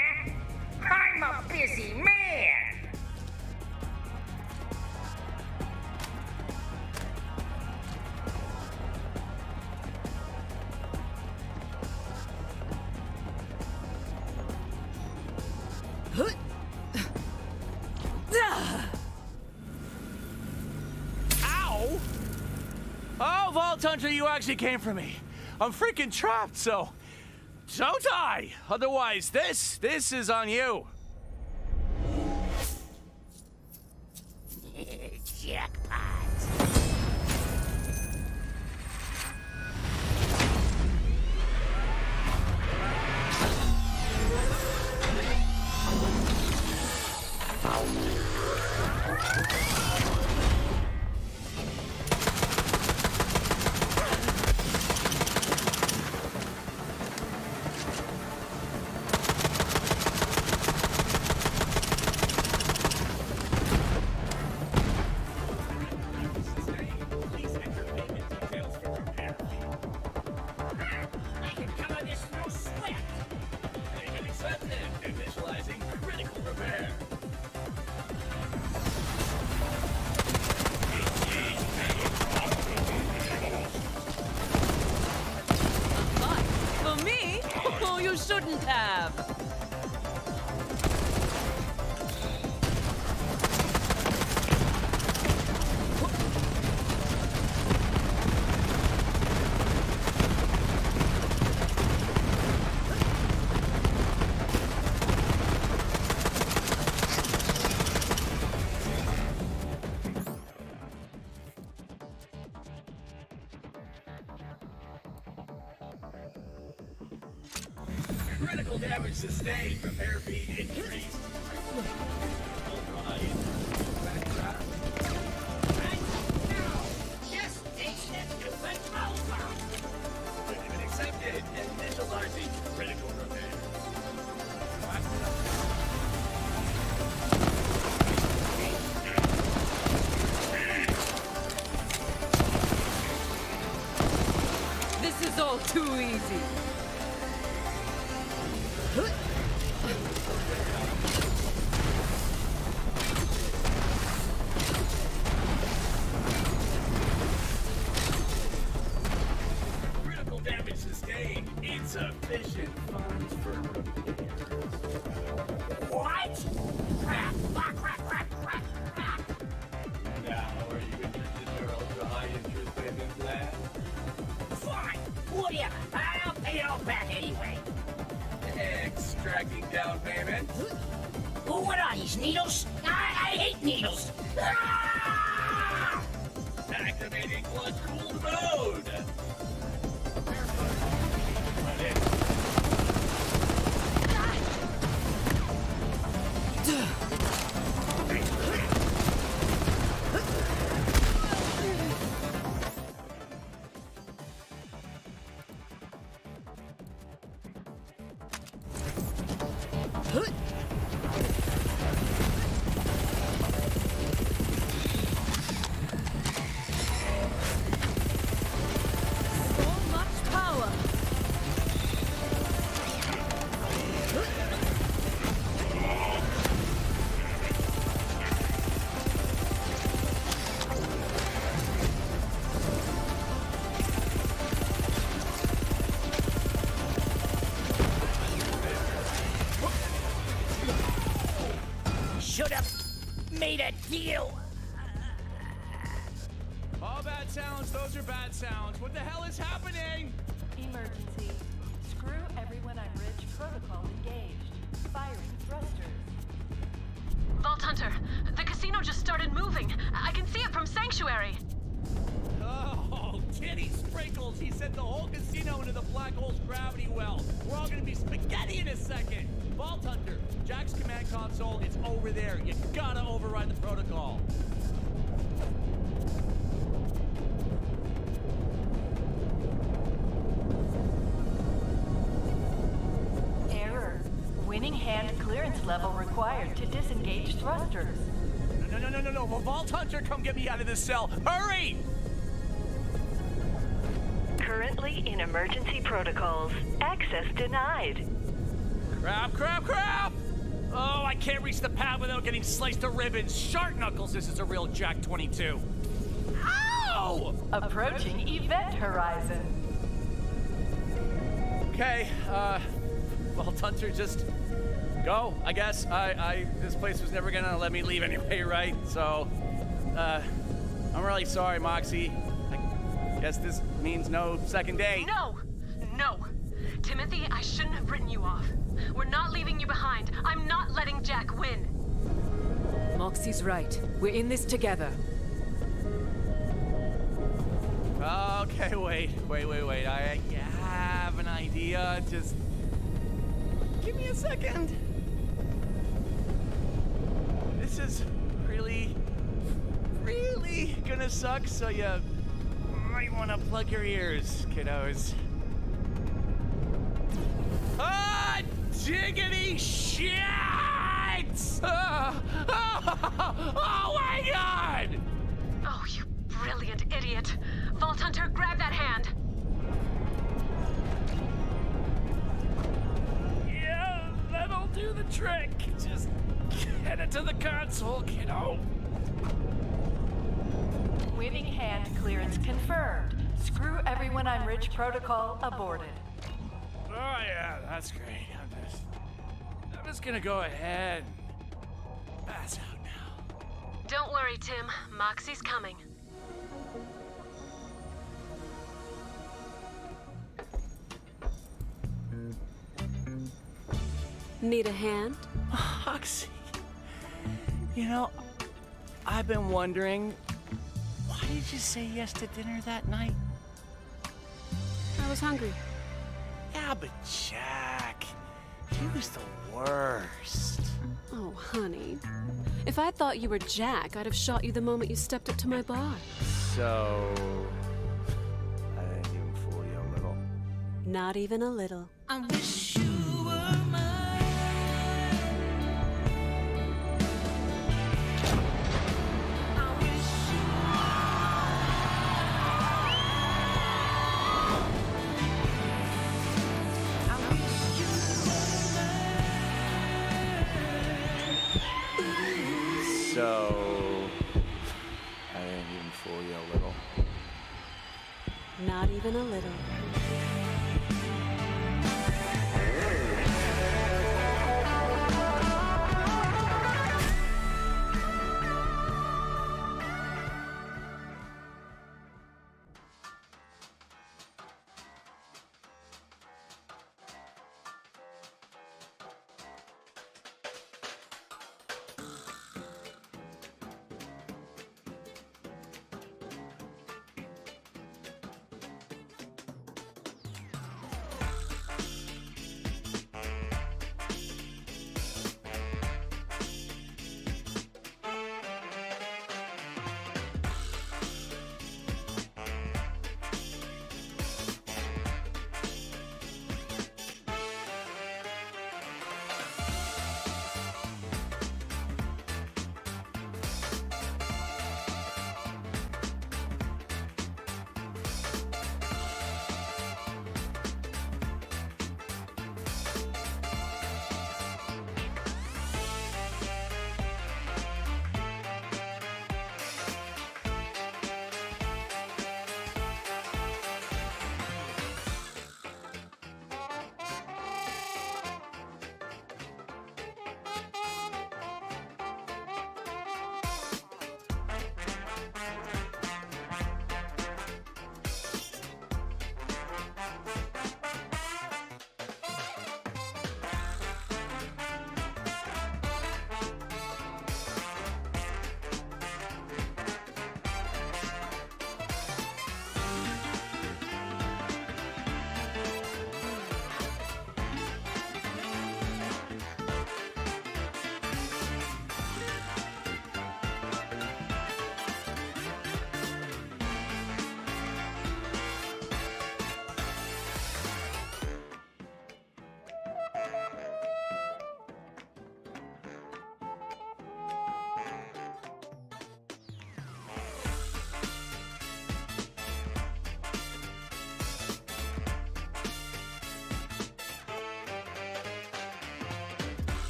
Came for me. I'm freaking trapped, so don't die. Otherwise, this, this is on you. Jackpot. I made a deal. All bad sounds, those are bad sounds. What the hell is happening? Emergency. Screw everyone on Ridge Protocol engaged. Firing thrusters. Vault Hunter, the casino just started moving. I can see it from Sanctuary. Oh, Kitty sprinkles! He sent the whole casino into the black hole's gravity well. We're all gonna be spaghetti in a second. Vault Hunter, Jack's command console is over there. You gotta override the protocol. Error. Winning hand clearance level required to disengage thrusters. No, no, no, no, no, no. Vault Hunter, come get me out of this cell. Hurry! Currently in emergency protocols. Access denied. Crap, crap, crap! Oh, I can't reach the pad without getting sliced to ribbons. Shark Knuckles, this is a real Jack 22. Ow! Approaching event horizon. Okay, uh, Vault Hunter, just go, I guess. I, I, this place was never gonna let me leave anyway, right? So, uh, I'm really sorry, Moxxi. I guess this means no second date. No! No! Timothy, I shouldn't have written you off. We're not leaving you behind. I'm not letting Jack win. Moxxi's right. We're in this together. Okay, wait, wait, wait, wait. I have an idea. Just give me a second. This is really, really gonna suck, so you might want to plug your ears, kiddos. Ah, diggity shit! Ah, oh my god! Oh, you brilliant idiot. Vault Hunter, grab that hand. Yeah, that'll do the trick. Just get it to the console, kiddo. Winning hand clearance confirmed. Screw everyone on Ridge Protocol aborted. Oh yeah, that's great. I'm just, I'm just gonna go ahead. and Pass out now. Don't worry, Tim. Moxxi's coming. Need a hand? Moxxi. You know, I've been wondering, why did you say yes to dinner that night? I was hungry. Yeah, but Jack, he was the worst. Oh, honey. If I thought you were Jack, I'd have shot you the moment you stepped up to my bar. So, I didn't even fool you a little. Not even a little. I wish you even a little.